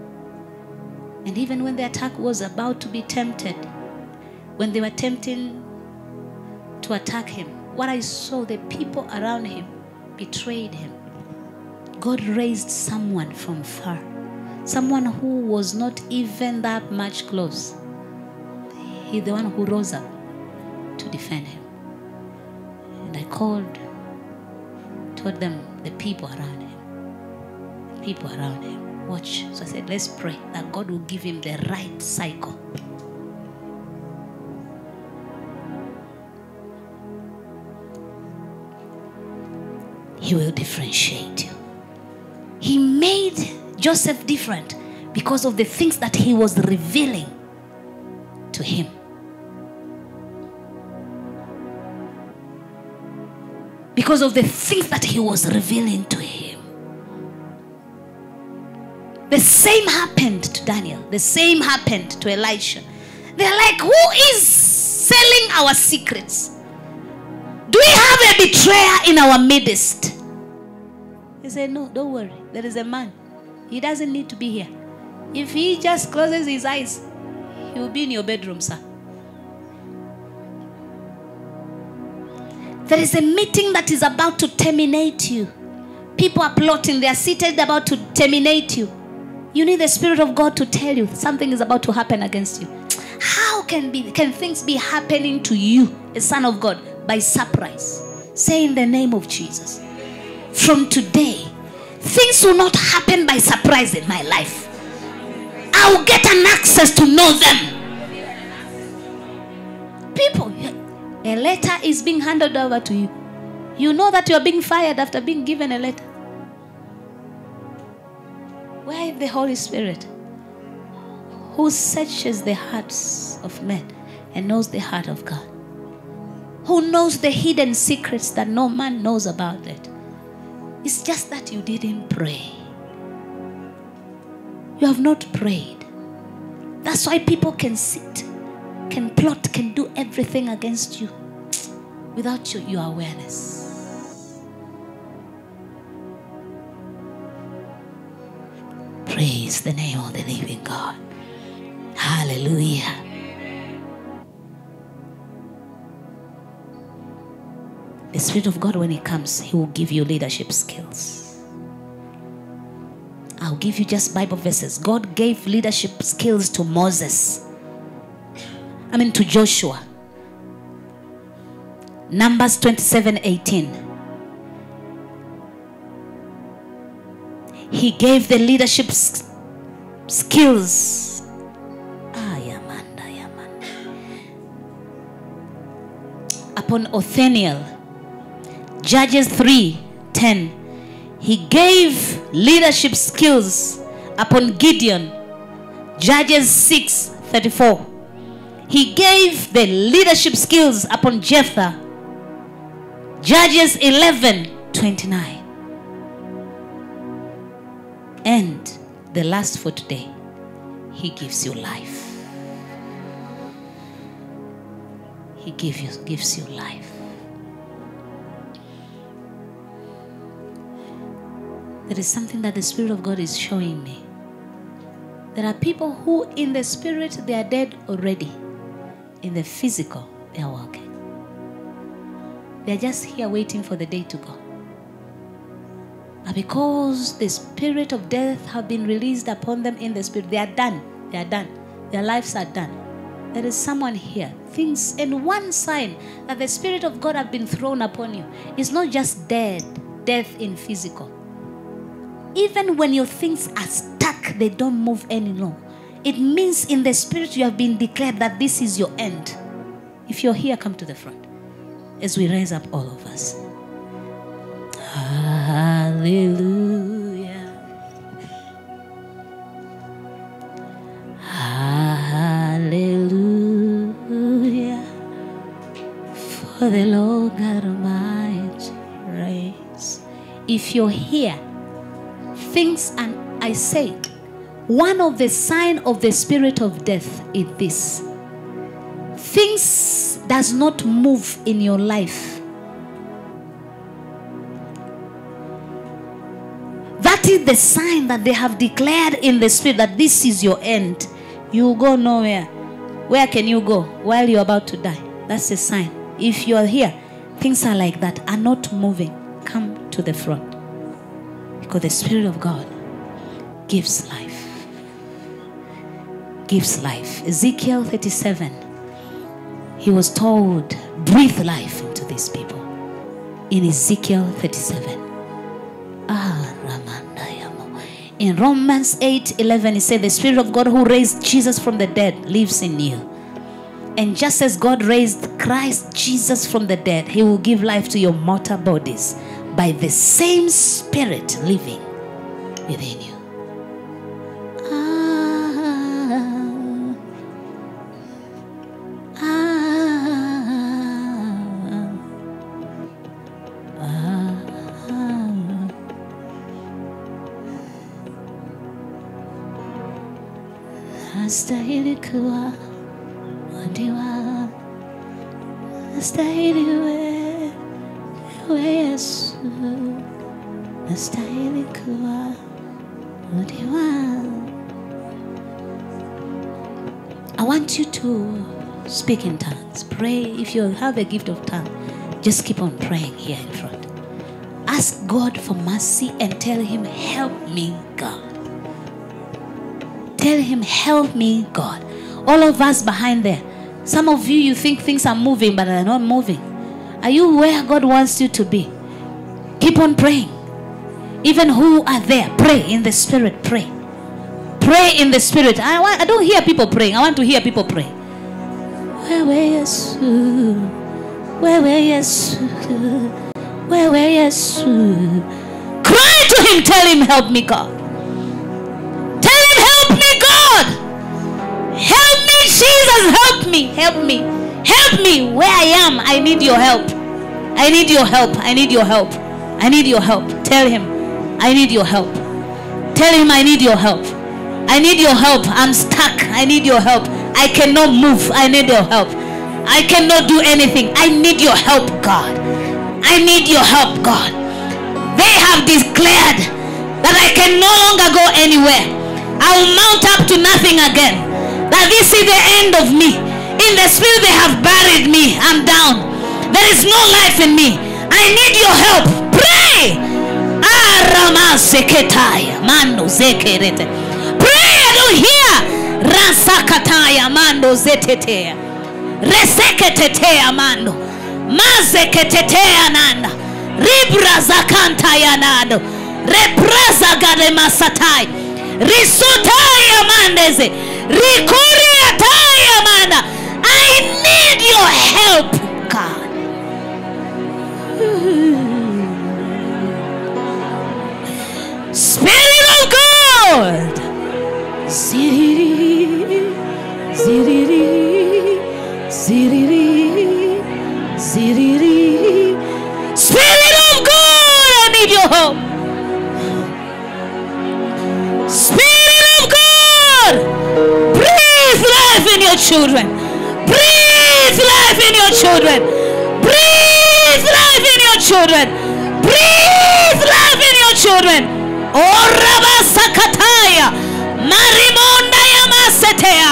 And even when the attack was about to be tempted, when they were tempting to attack him, what I saw, the people around him betrayed him. God raised someone from far, someone who was not even that much close. He, the one who rose up to defend him. And I called, told them, the people around him, people around him, watch. So I said, let's pray that God will give him the right cycle. He will differentiate you. He made Joseph different because of the things that he was revealing to him. Because of the things that he was revealing to him. The same happened to Daniel. The same happened to Elisha. They're like, who is selling our secrets? Do we have a betrayer in our midst? He said, No, don't worry. There is a man. He doesn't need to be here. If he just closes his eyes, he will be in your bedroom, sir. There is a meeting that is about to terminate you. People are plotting, they are seated about to terminate you. You need the Spirit of God to tell you something is about to happen against you. How can, be, can things be happening to you, a son of God, by surprise? Say in the name of Jesus. From today, things will not happen by surprise in my life. I will get an access to know them. People, a letter is being handed over to you. You know that you are being fired after being given a letter. Where is the Holy Spirit? Who searches the hearts of men and knows the heart of God? Who knows the hidden secrets that no man knows about it? It's just that you didn't pray. You have not prayed. That's why people can sit, can plot, can do everything against you without your, your awareness. Praise the name of the living God. Hallelujah. The Spirit of God, when He comes, He will give you leadership skills. I'll give you just Bible verses. God gave leadership skills to Moses, I mean to Joshua. Numbers 27 18. He gave the leadership skills. Ah. Upon Othniel. Judges 3 10. He gave leadership skills upon Gideon. Judges 6 34. He gave the leadership skills upon Jephthah. Judges 11 29. And the last for today, He gives you life. He give you, gives you life. There is something that the Spirit of God is showing me. There are people who, in the spirit, they are dead already. In the physical, they are walking. They are just here waiting for the day to go. But because the spirit of death have been released upon them in the spirit, they are done. They are done. Their lives are done. There is someone here. Things and one sign that the spirit of God have been thrown upon you is not just dead, death in physical. Even when your things are stuck, they don't move any longer. It means in the spirit you have been declared that this is your end. If you're here, come to the front as we raise up all of us. Hallelujah. Hallelujah. For the Lord God Almighty reigns. If you're here, things and I say, one of the sign of the spirit of death is this. Things does not move in your life. That is the sign that they have declared in the spirit that this is your end. You go nowhere. Where can you go while you're about to die? That's a sign. If you are here, things are like that, are not moving. Come to the front. Because the Spirit of God gives life. Gives life. Ezekiel 37. He was told, breathe life into these people. In Ezekiel 37. Ah. In Romans 8 11, he said, The Spirit of God who raised Jesus from the dead lives in you. And just as God raised Christ Jesus from the dead, He will give life to your mortal bodies by the same Spirit living within you. Speak in tongues. Pray if you have a gift of tongue. Just keep on praying here in front. Ask God for mercy and tell Him, Help me, God. Tell Him, Help me, God. All of us behind there. Some of you, you think things are moving, but they're not moving. Are you where God wants you to be? Keep on praying. Even who are there, pray in the Spirit. Pray. Pray in the Spirit. I, I don't hear people praying. I want to hear people pray. Wewe Yesu, wewe Yesu, wewe Yesu. Cry to him, tell him, help me, God. Tell him, help me, God. Help me, Jesus, help me, help me, help me where I am. I need your help. I need your help. I need your help. I need your help. Tell him, I need your help. Tell him, I need your help. I need your help. I'm stuck. I need your help. I cannot move. I need your help. I cannot do anything. I need your help, God. I need your help, God. They have declared that I can no longer go anywhere. I will mount up to nothing again. That this is the end of me. In the spirit, they have buried me. I'm down. There is no life in me. I need your help. Pray. Ah, Mando. Pray, I don't hear. Rasakataya, mando zetetea. Reseketetea, mando. Mazeketetea, nanda. Ribra zakantaya, nando. Repreza gade masatai. Risotaya, mandeze. Rikuriataya, manda. I need your help, God. Spirit of God. Ziriri, ziriri, ziriri, ziriri. Spirit of God, I need your help. Spirit of God, breathe life in your children. Breathe life in your children. Breathe life in your children. Breathe life in your children. Oh, Rabasakataya. Marimonda Yamasetea.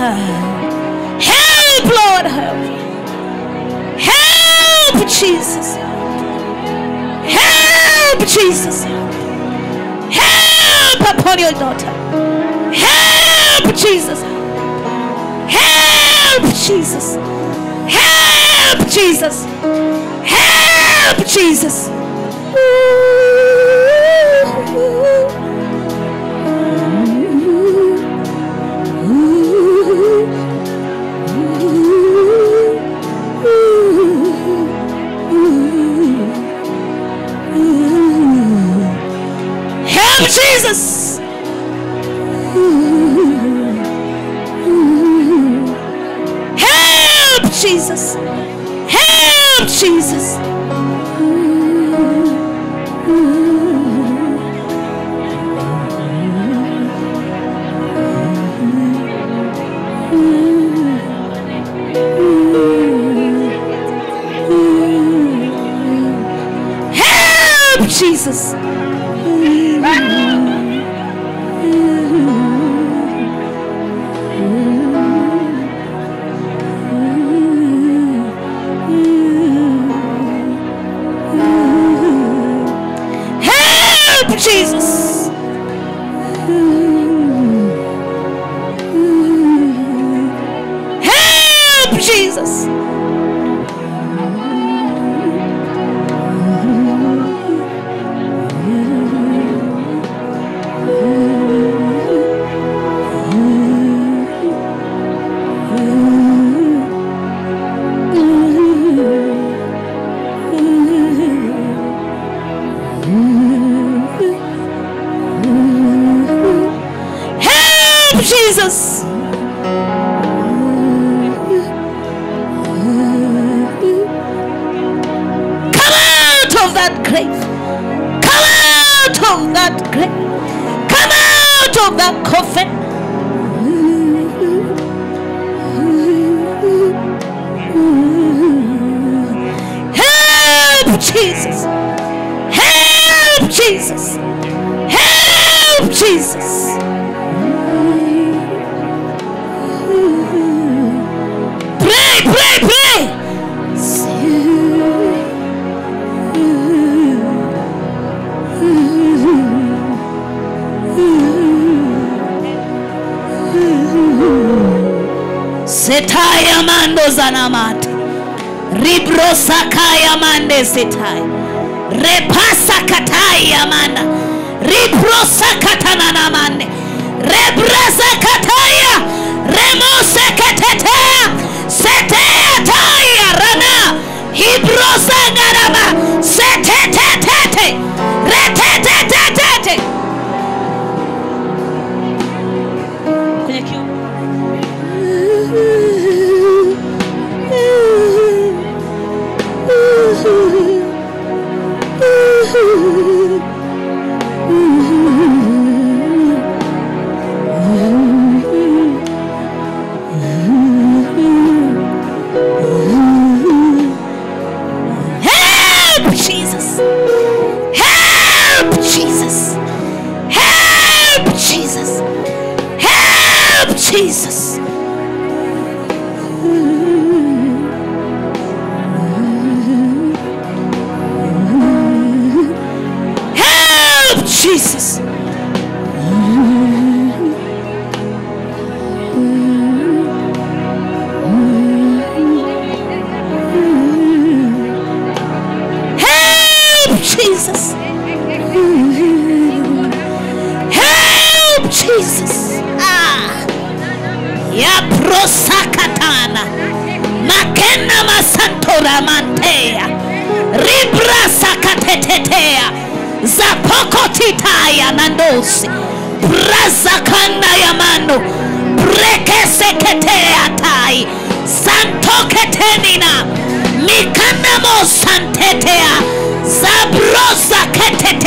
Help, Lord, help. Help, Jesus. Help, Jesus. Help upon your daughter. Help, Jesus. Help, Jesus. Help, Jesus. Help, Jesus. Help, Jesus. Help,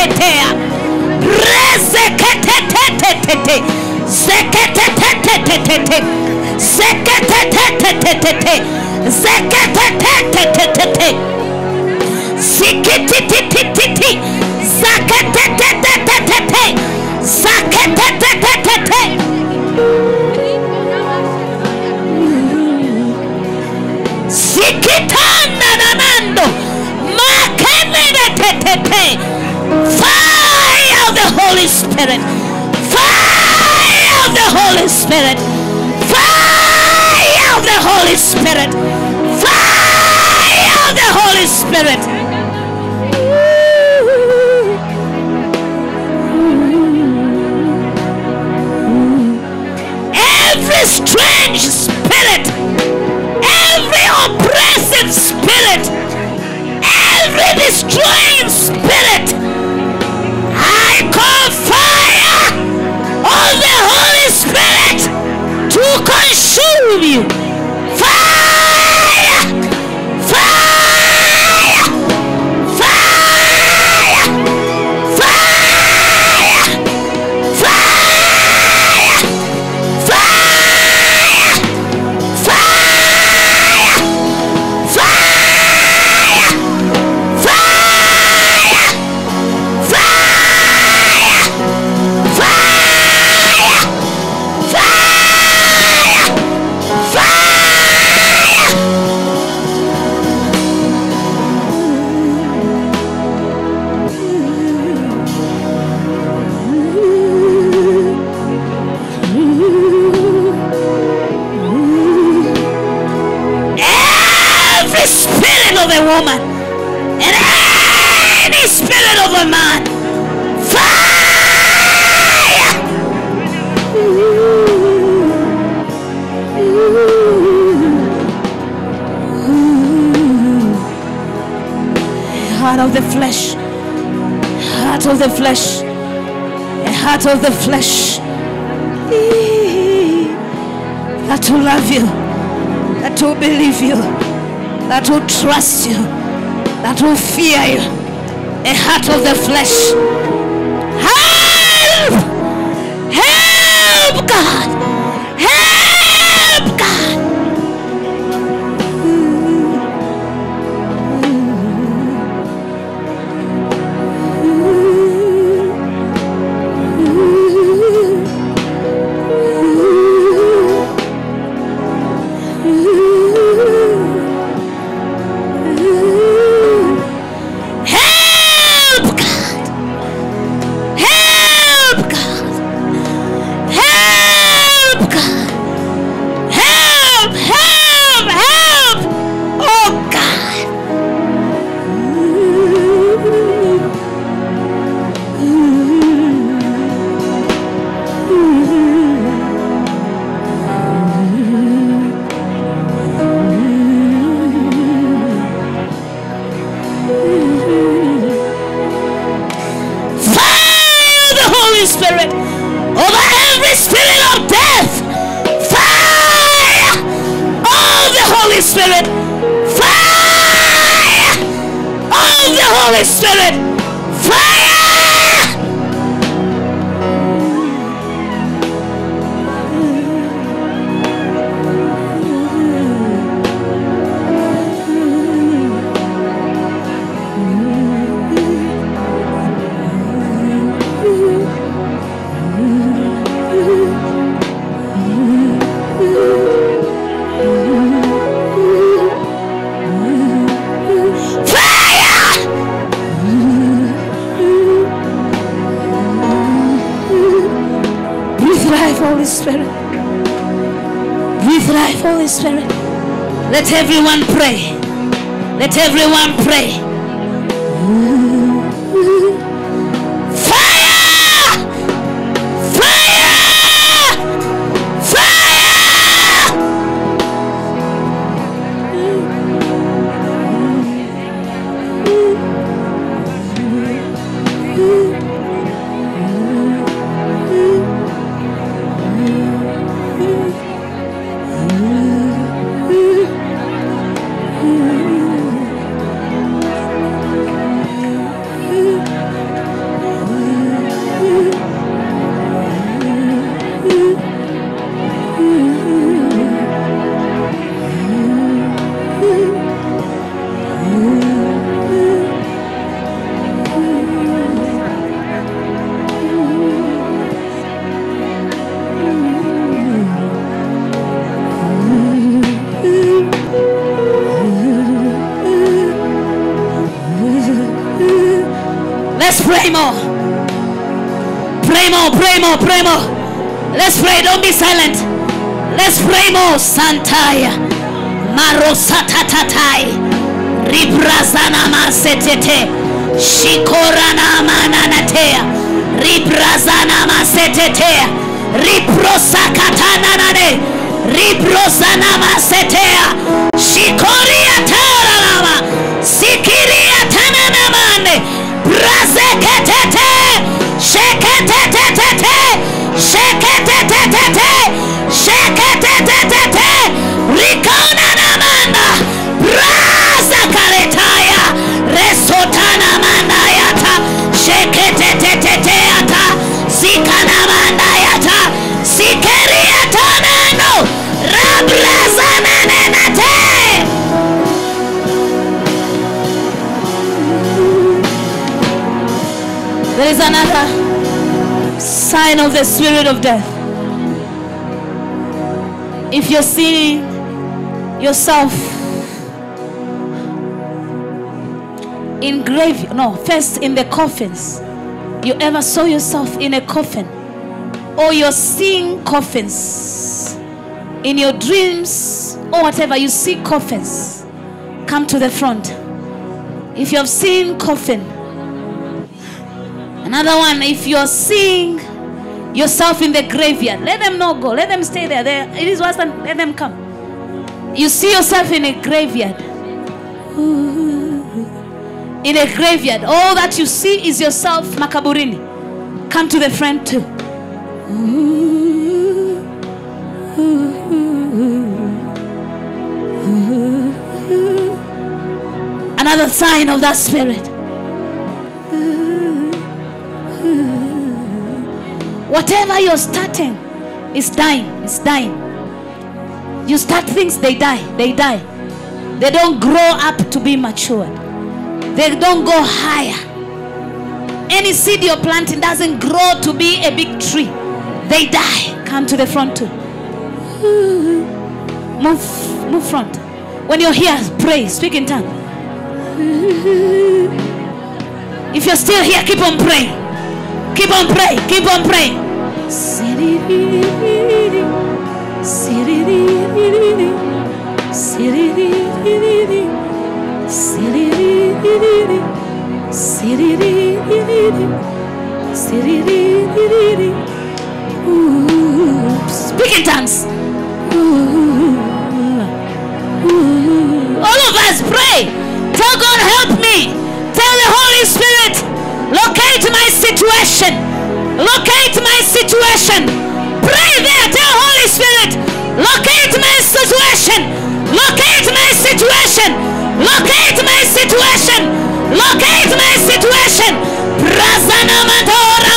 zeketetetetea rezeketetetetete. Zaketetetetetete zaketetetetetete Spirit. Fire of the Holy Spirit. Fire of the Holy Spirit. Fire of the Holy Spirit. Every strange spirit, every oppressive spirit, every destroying spirit, of you. Flesh, heart of the flesh, a heart of the flesh that will love you that will believe you, that will trust you, that will fear you. A heart of the flesh. Help! Help! Holy Don't be silent. Let's pray more. Santaya. Marosatatatai. Ribrazana masetete. Shikorana mananatea. Ribrazana masetetea. Riprosakatana nade. Ribrozana masetea. Shikoria tararama. Sikiria tananamane. Brazeketete. Another sign of the spirit of death. If you're seeing yourself in grave, no, first in the coffins. You ever saw yourself in a coffin? Or you're seeing coffins in your dreams or whatever, you see coffins. Come to the front. If you have seen coffin, Another one, if you're seeing yourself in the graveyard, let them not go. Let them stay there. there it is worse than let them come. You see yourself in a graveyard. In a graveyard. All that you see is yourself, Makaburini. Come to the front too. Another sign of that spirit. Whatever you're starting is dying. It's dying. You start things, they die. They die. They don't grow up to be matured. They don't go higher. Any seed you're planting doesn't grow to be a big tree. They die. Come to the front too. Move, move front. When you're here, pray. Speak in tongue. If you're still here, keep on praying. Keep on praying. Keep on praying. Speak in tongues. All of us pray. Tell God, help me. Tell the Holy Spirit, locate my situation. Locate my situation. Pray there. Tell Holy Spirit, locate my situation. Locate my situation. Locate my situation. Locate my situation. Prazana madora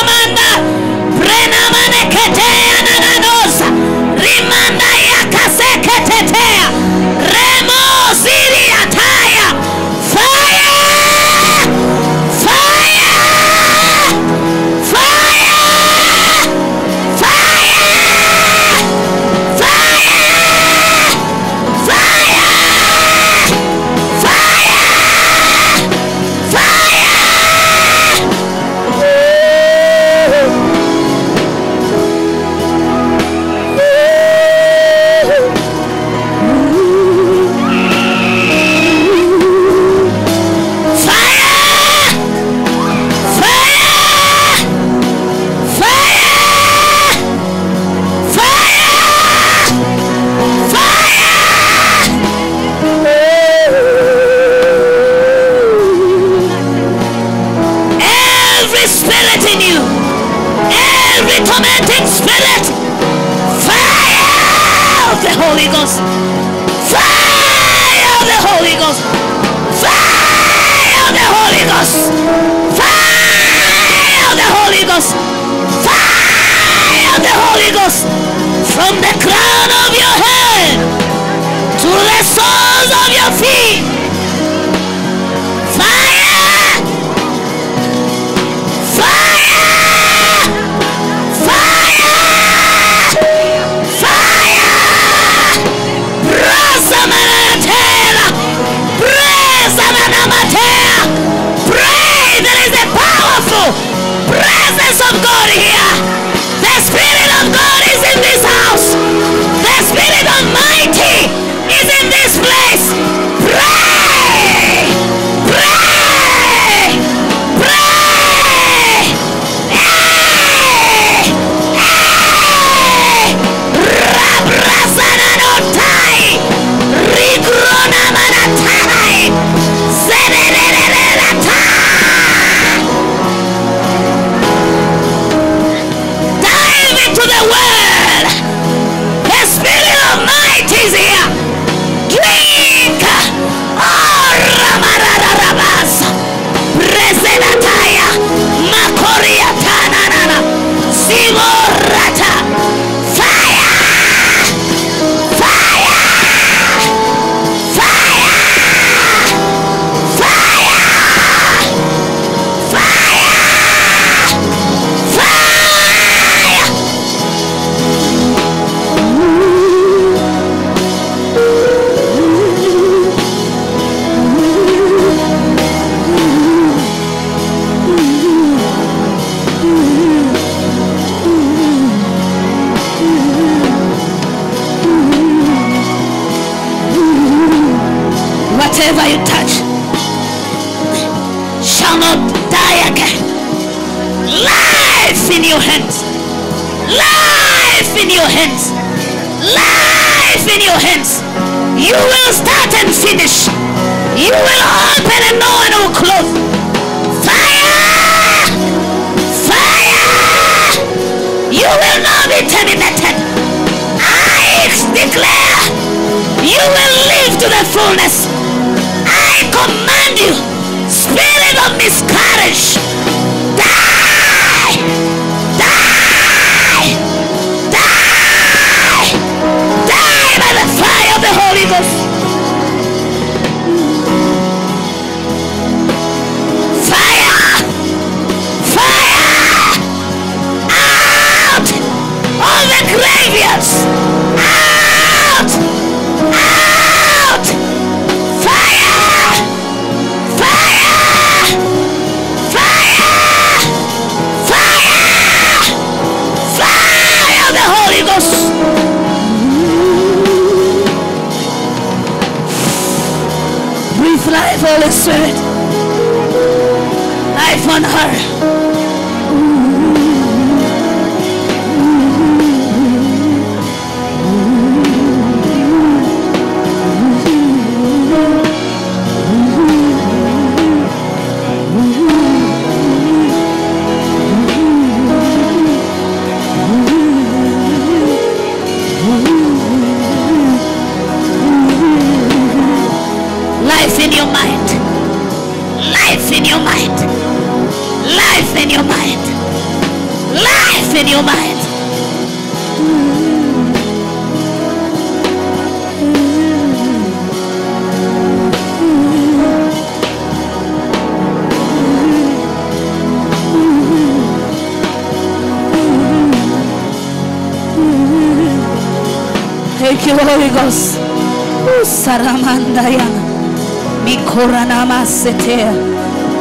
Mikoranamasetea.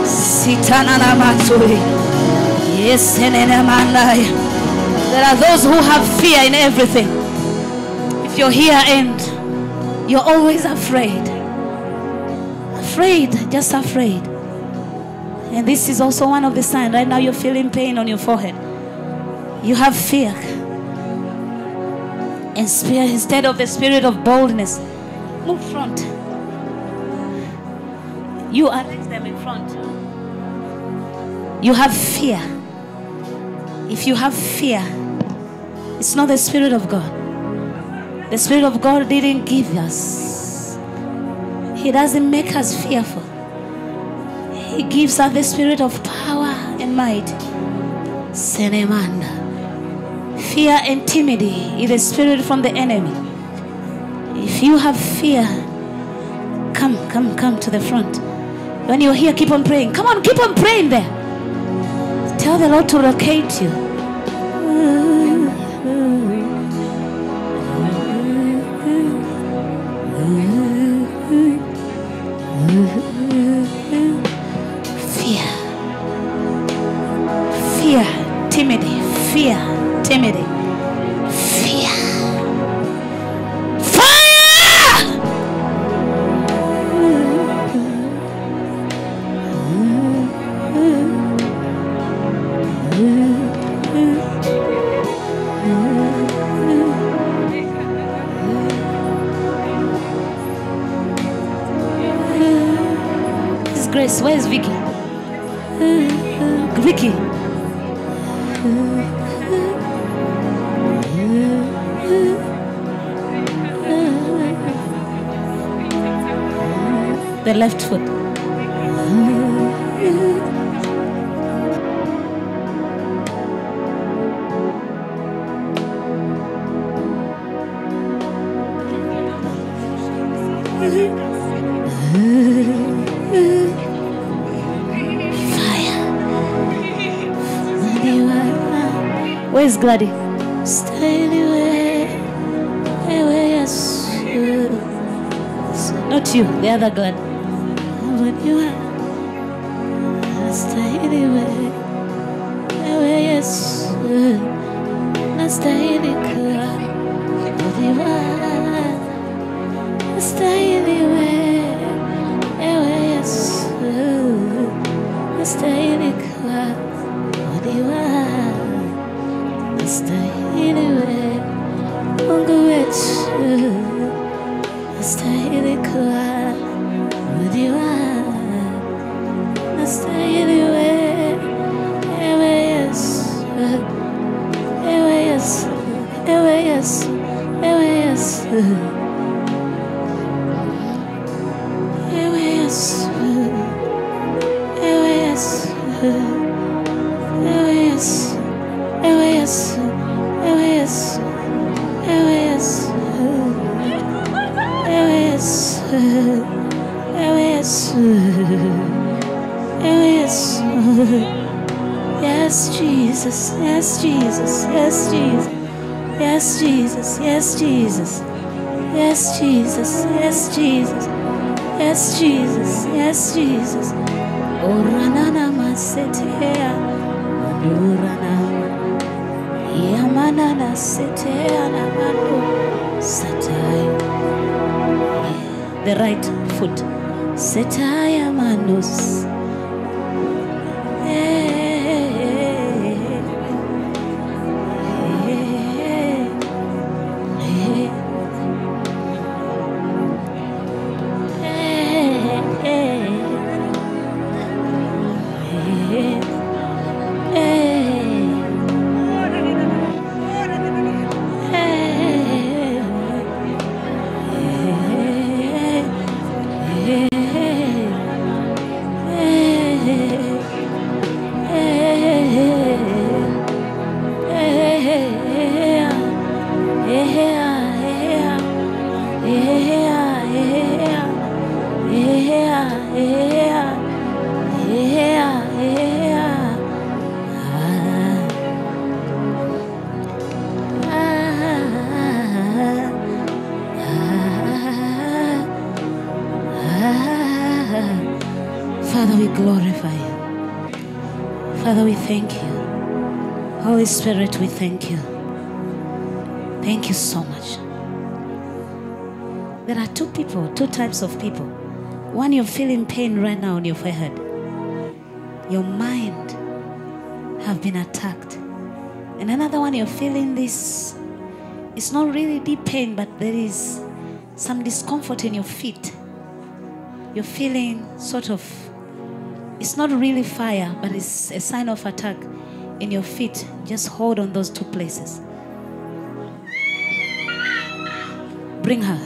Sitananamatui. Yes, Enenemandaya. There are those who have fear in everything. If you're here and you're always afraid, afraid, just afraid. And this is also one of the signs. Right now, you're feeling pain on your forehead. You have fear. And spirit, instead of the spirit of boldness, move front. You arrange them in front. You have fear. If you have fear, it's not the spirit of God. The spirit of God didn't give us. He doesn't make us fearful. He gives us the spirit of power and might. Senemanda. Fear and timidity is a spirit from the enemy. If you have fear, come, come, come to the front. When you're here, keep on praying. Come on, keep on praying there. Tell the Lord to locate you. Gladys. Stay away, away, yes. Not you, the other Gladys. Yes, Jesus. Oranana masetea. Orana. Yamanana setea na mando. Satai. The right foot. Setaya manus. Thank you. Thank you so much. There are two people, two types of people. One, you're feeling pain right now on your forehead. Your mind have been attacked. And another one, you're feeling this. It's not really deep pain, but there is some discomfort in your feet. You're feeling sort of, it's not really fire, but it's a sign of attack in your feet. Just hold on those two places. Bring her.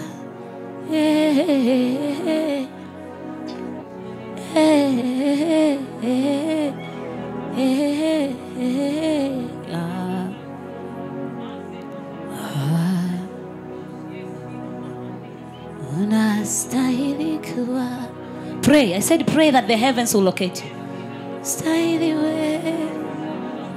Ah. Ah. Unastahili kuwa. Pray. I said pray that the heavens will locate you. Stay we, ewe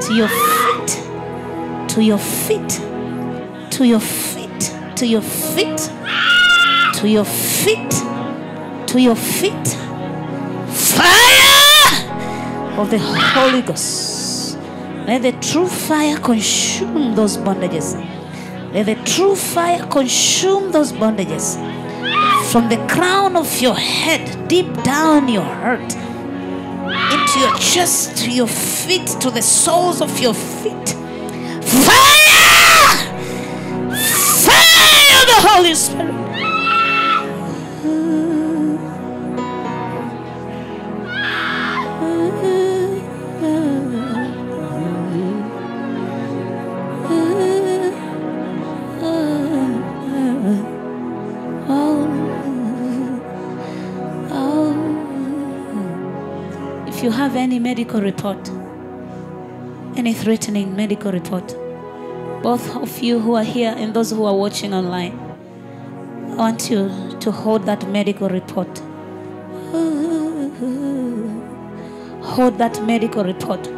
to your feet, to your feet, to your feet, to your feet, to your feet, to your feet. Fire of the Holy Ghost. Let the true fire consume those bondages. Let the true fire consume those bondages. From the crown of your head, deep down your heart, into your chest, to your feet, to the soles of your feet. Fire! Fire the Holy Spirit. You have any medical report, any threatening medical report, both of you who are here and those who are watching online, I want you to hold that medical report. Hold that medical report.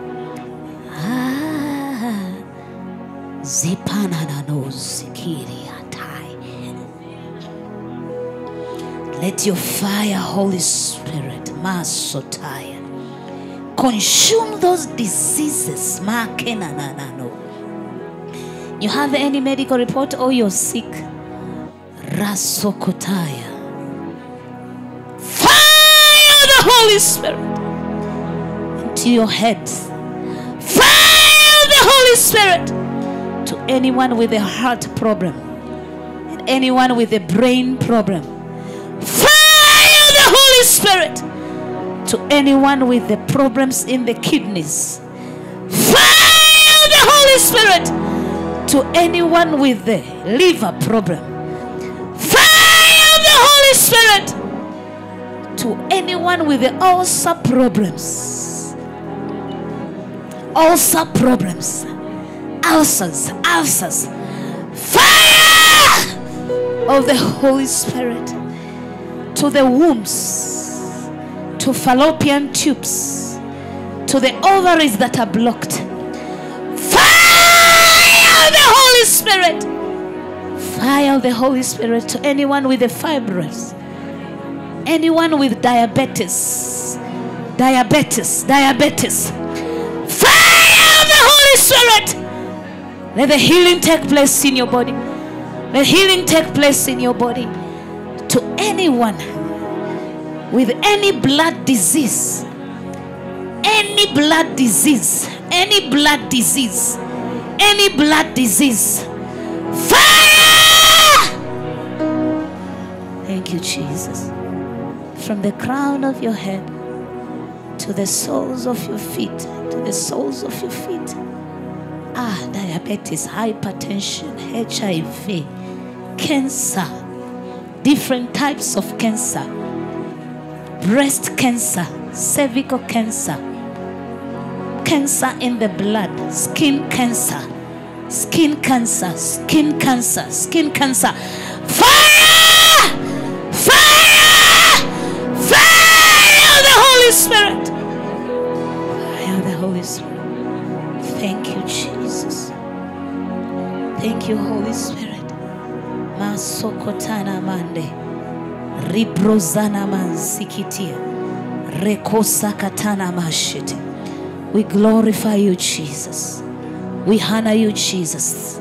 Let your fire, Holy Spirit, masotaya, consume those diseases. You have any medical report or you're sick? Rasokotaya. Fire the Holy Spirit into your head. Fire the Holy Spirit to anyone with a heart problem, anyone with a brain problem. Fire the Holy Spirit to anyone with the problems in the kidneys. Fire the Holy Spirit to anyone with the liver problem. Fire the Holy Spirit to anyone with the ulcer problems. Ulcer problems. Ulcers, ulcers. Fire of the Holy Spirit to the wombs, to fallopian tubes, to the ovaries that are blocked. Fire the Holy Spirit. Fire the Holy Spirit to anyone with the fibroids, anyone with diabetes, diabetes, diabetes. Fire the Holy Spirit. Let the healing take place in your body. Let healing take place in your body. To anyone with any blood disease, any blood disease, any blood disease, any blood disease. Fire! Thank you, Jesus. From the crown of your head to the soles of your feet, to the soles of your feet. Ah, diabetes, hypertension, HIV, cancer, different types of cancer, breast cancer, cervical cancer, cancer in the blood, skin cancer, skin cancer, skin cancer, skin cancer. Fire! Fire! Fire the Holy Spirit. Fire the Holy Spirit. Thank you, Jesus. Thank you, Holy Spirit. Masokotana mande. Ribrozana mansikitia. Rekosakatana mashite. We glorify you, Jesus. We honor you, Jesus.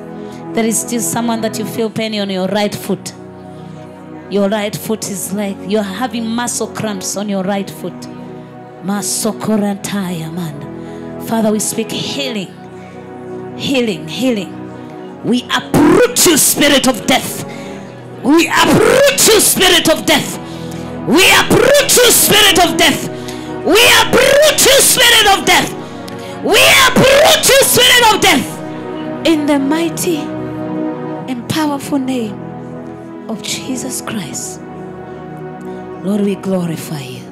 There is still someone that you feel pain on your right foot. Your right foot is like you're having muscle cramps on your right foot. Masokorantaya man. Father, we speak healing. Healing, healing. We uproot you, spirit of death. We uproot you, spirit of death. We uproot you, spirit of death. We uproot you, spirit of death. We uproot you, spirit of death. In the mighty and powerful name of Jesus Christ. Lord, we glorify you.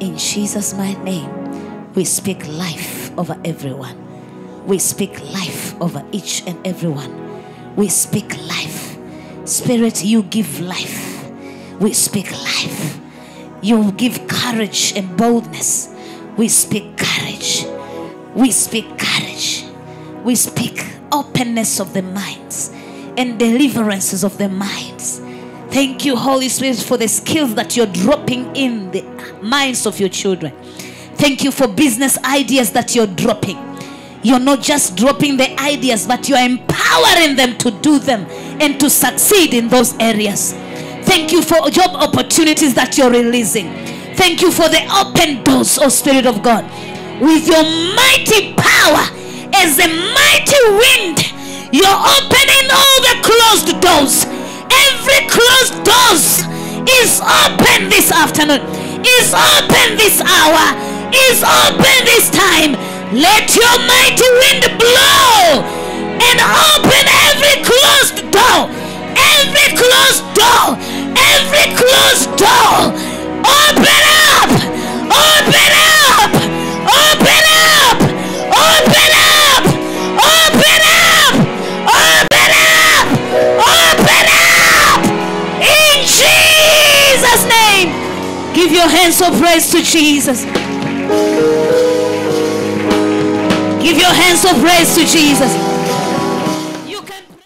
In Jesus' mighty name, we speak life over everyone. We speak life over each and everyone. We speak life. Spirit, you give life. We speak life. You give courage and boldness. We speak courage. We speak courage. We speak openness of the minds and deliverances of the minds. Thank you, Holy Spirit, for the skills that you're dropping in the minds of your children. Thank you for business ideas that you're dropping. You're not just dropping the ideas, but you are empowering them to do them and to succeed in those areas. Thank you for job opportunities that you're releasing. Thank you for the open doors, oh Spirit of God. With your mighty power as a mighty wind, you're opening all the closed doors. Every closed doors is open this afternoon, is open this hour, is open this time. Let your mighty wind blow and open every closed door, every closed door, every closed door. Open up, open up, open up, open up, open up, open up, open up. In Jesus' name, give your hands of praise to Jesus. Give your hands of praise to Jesus.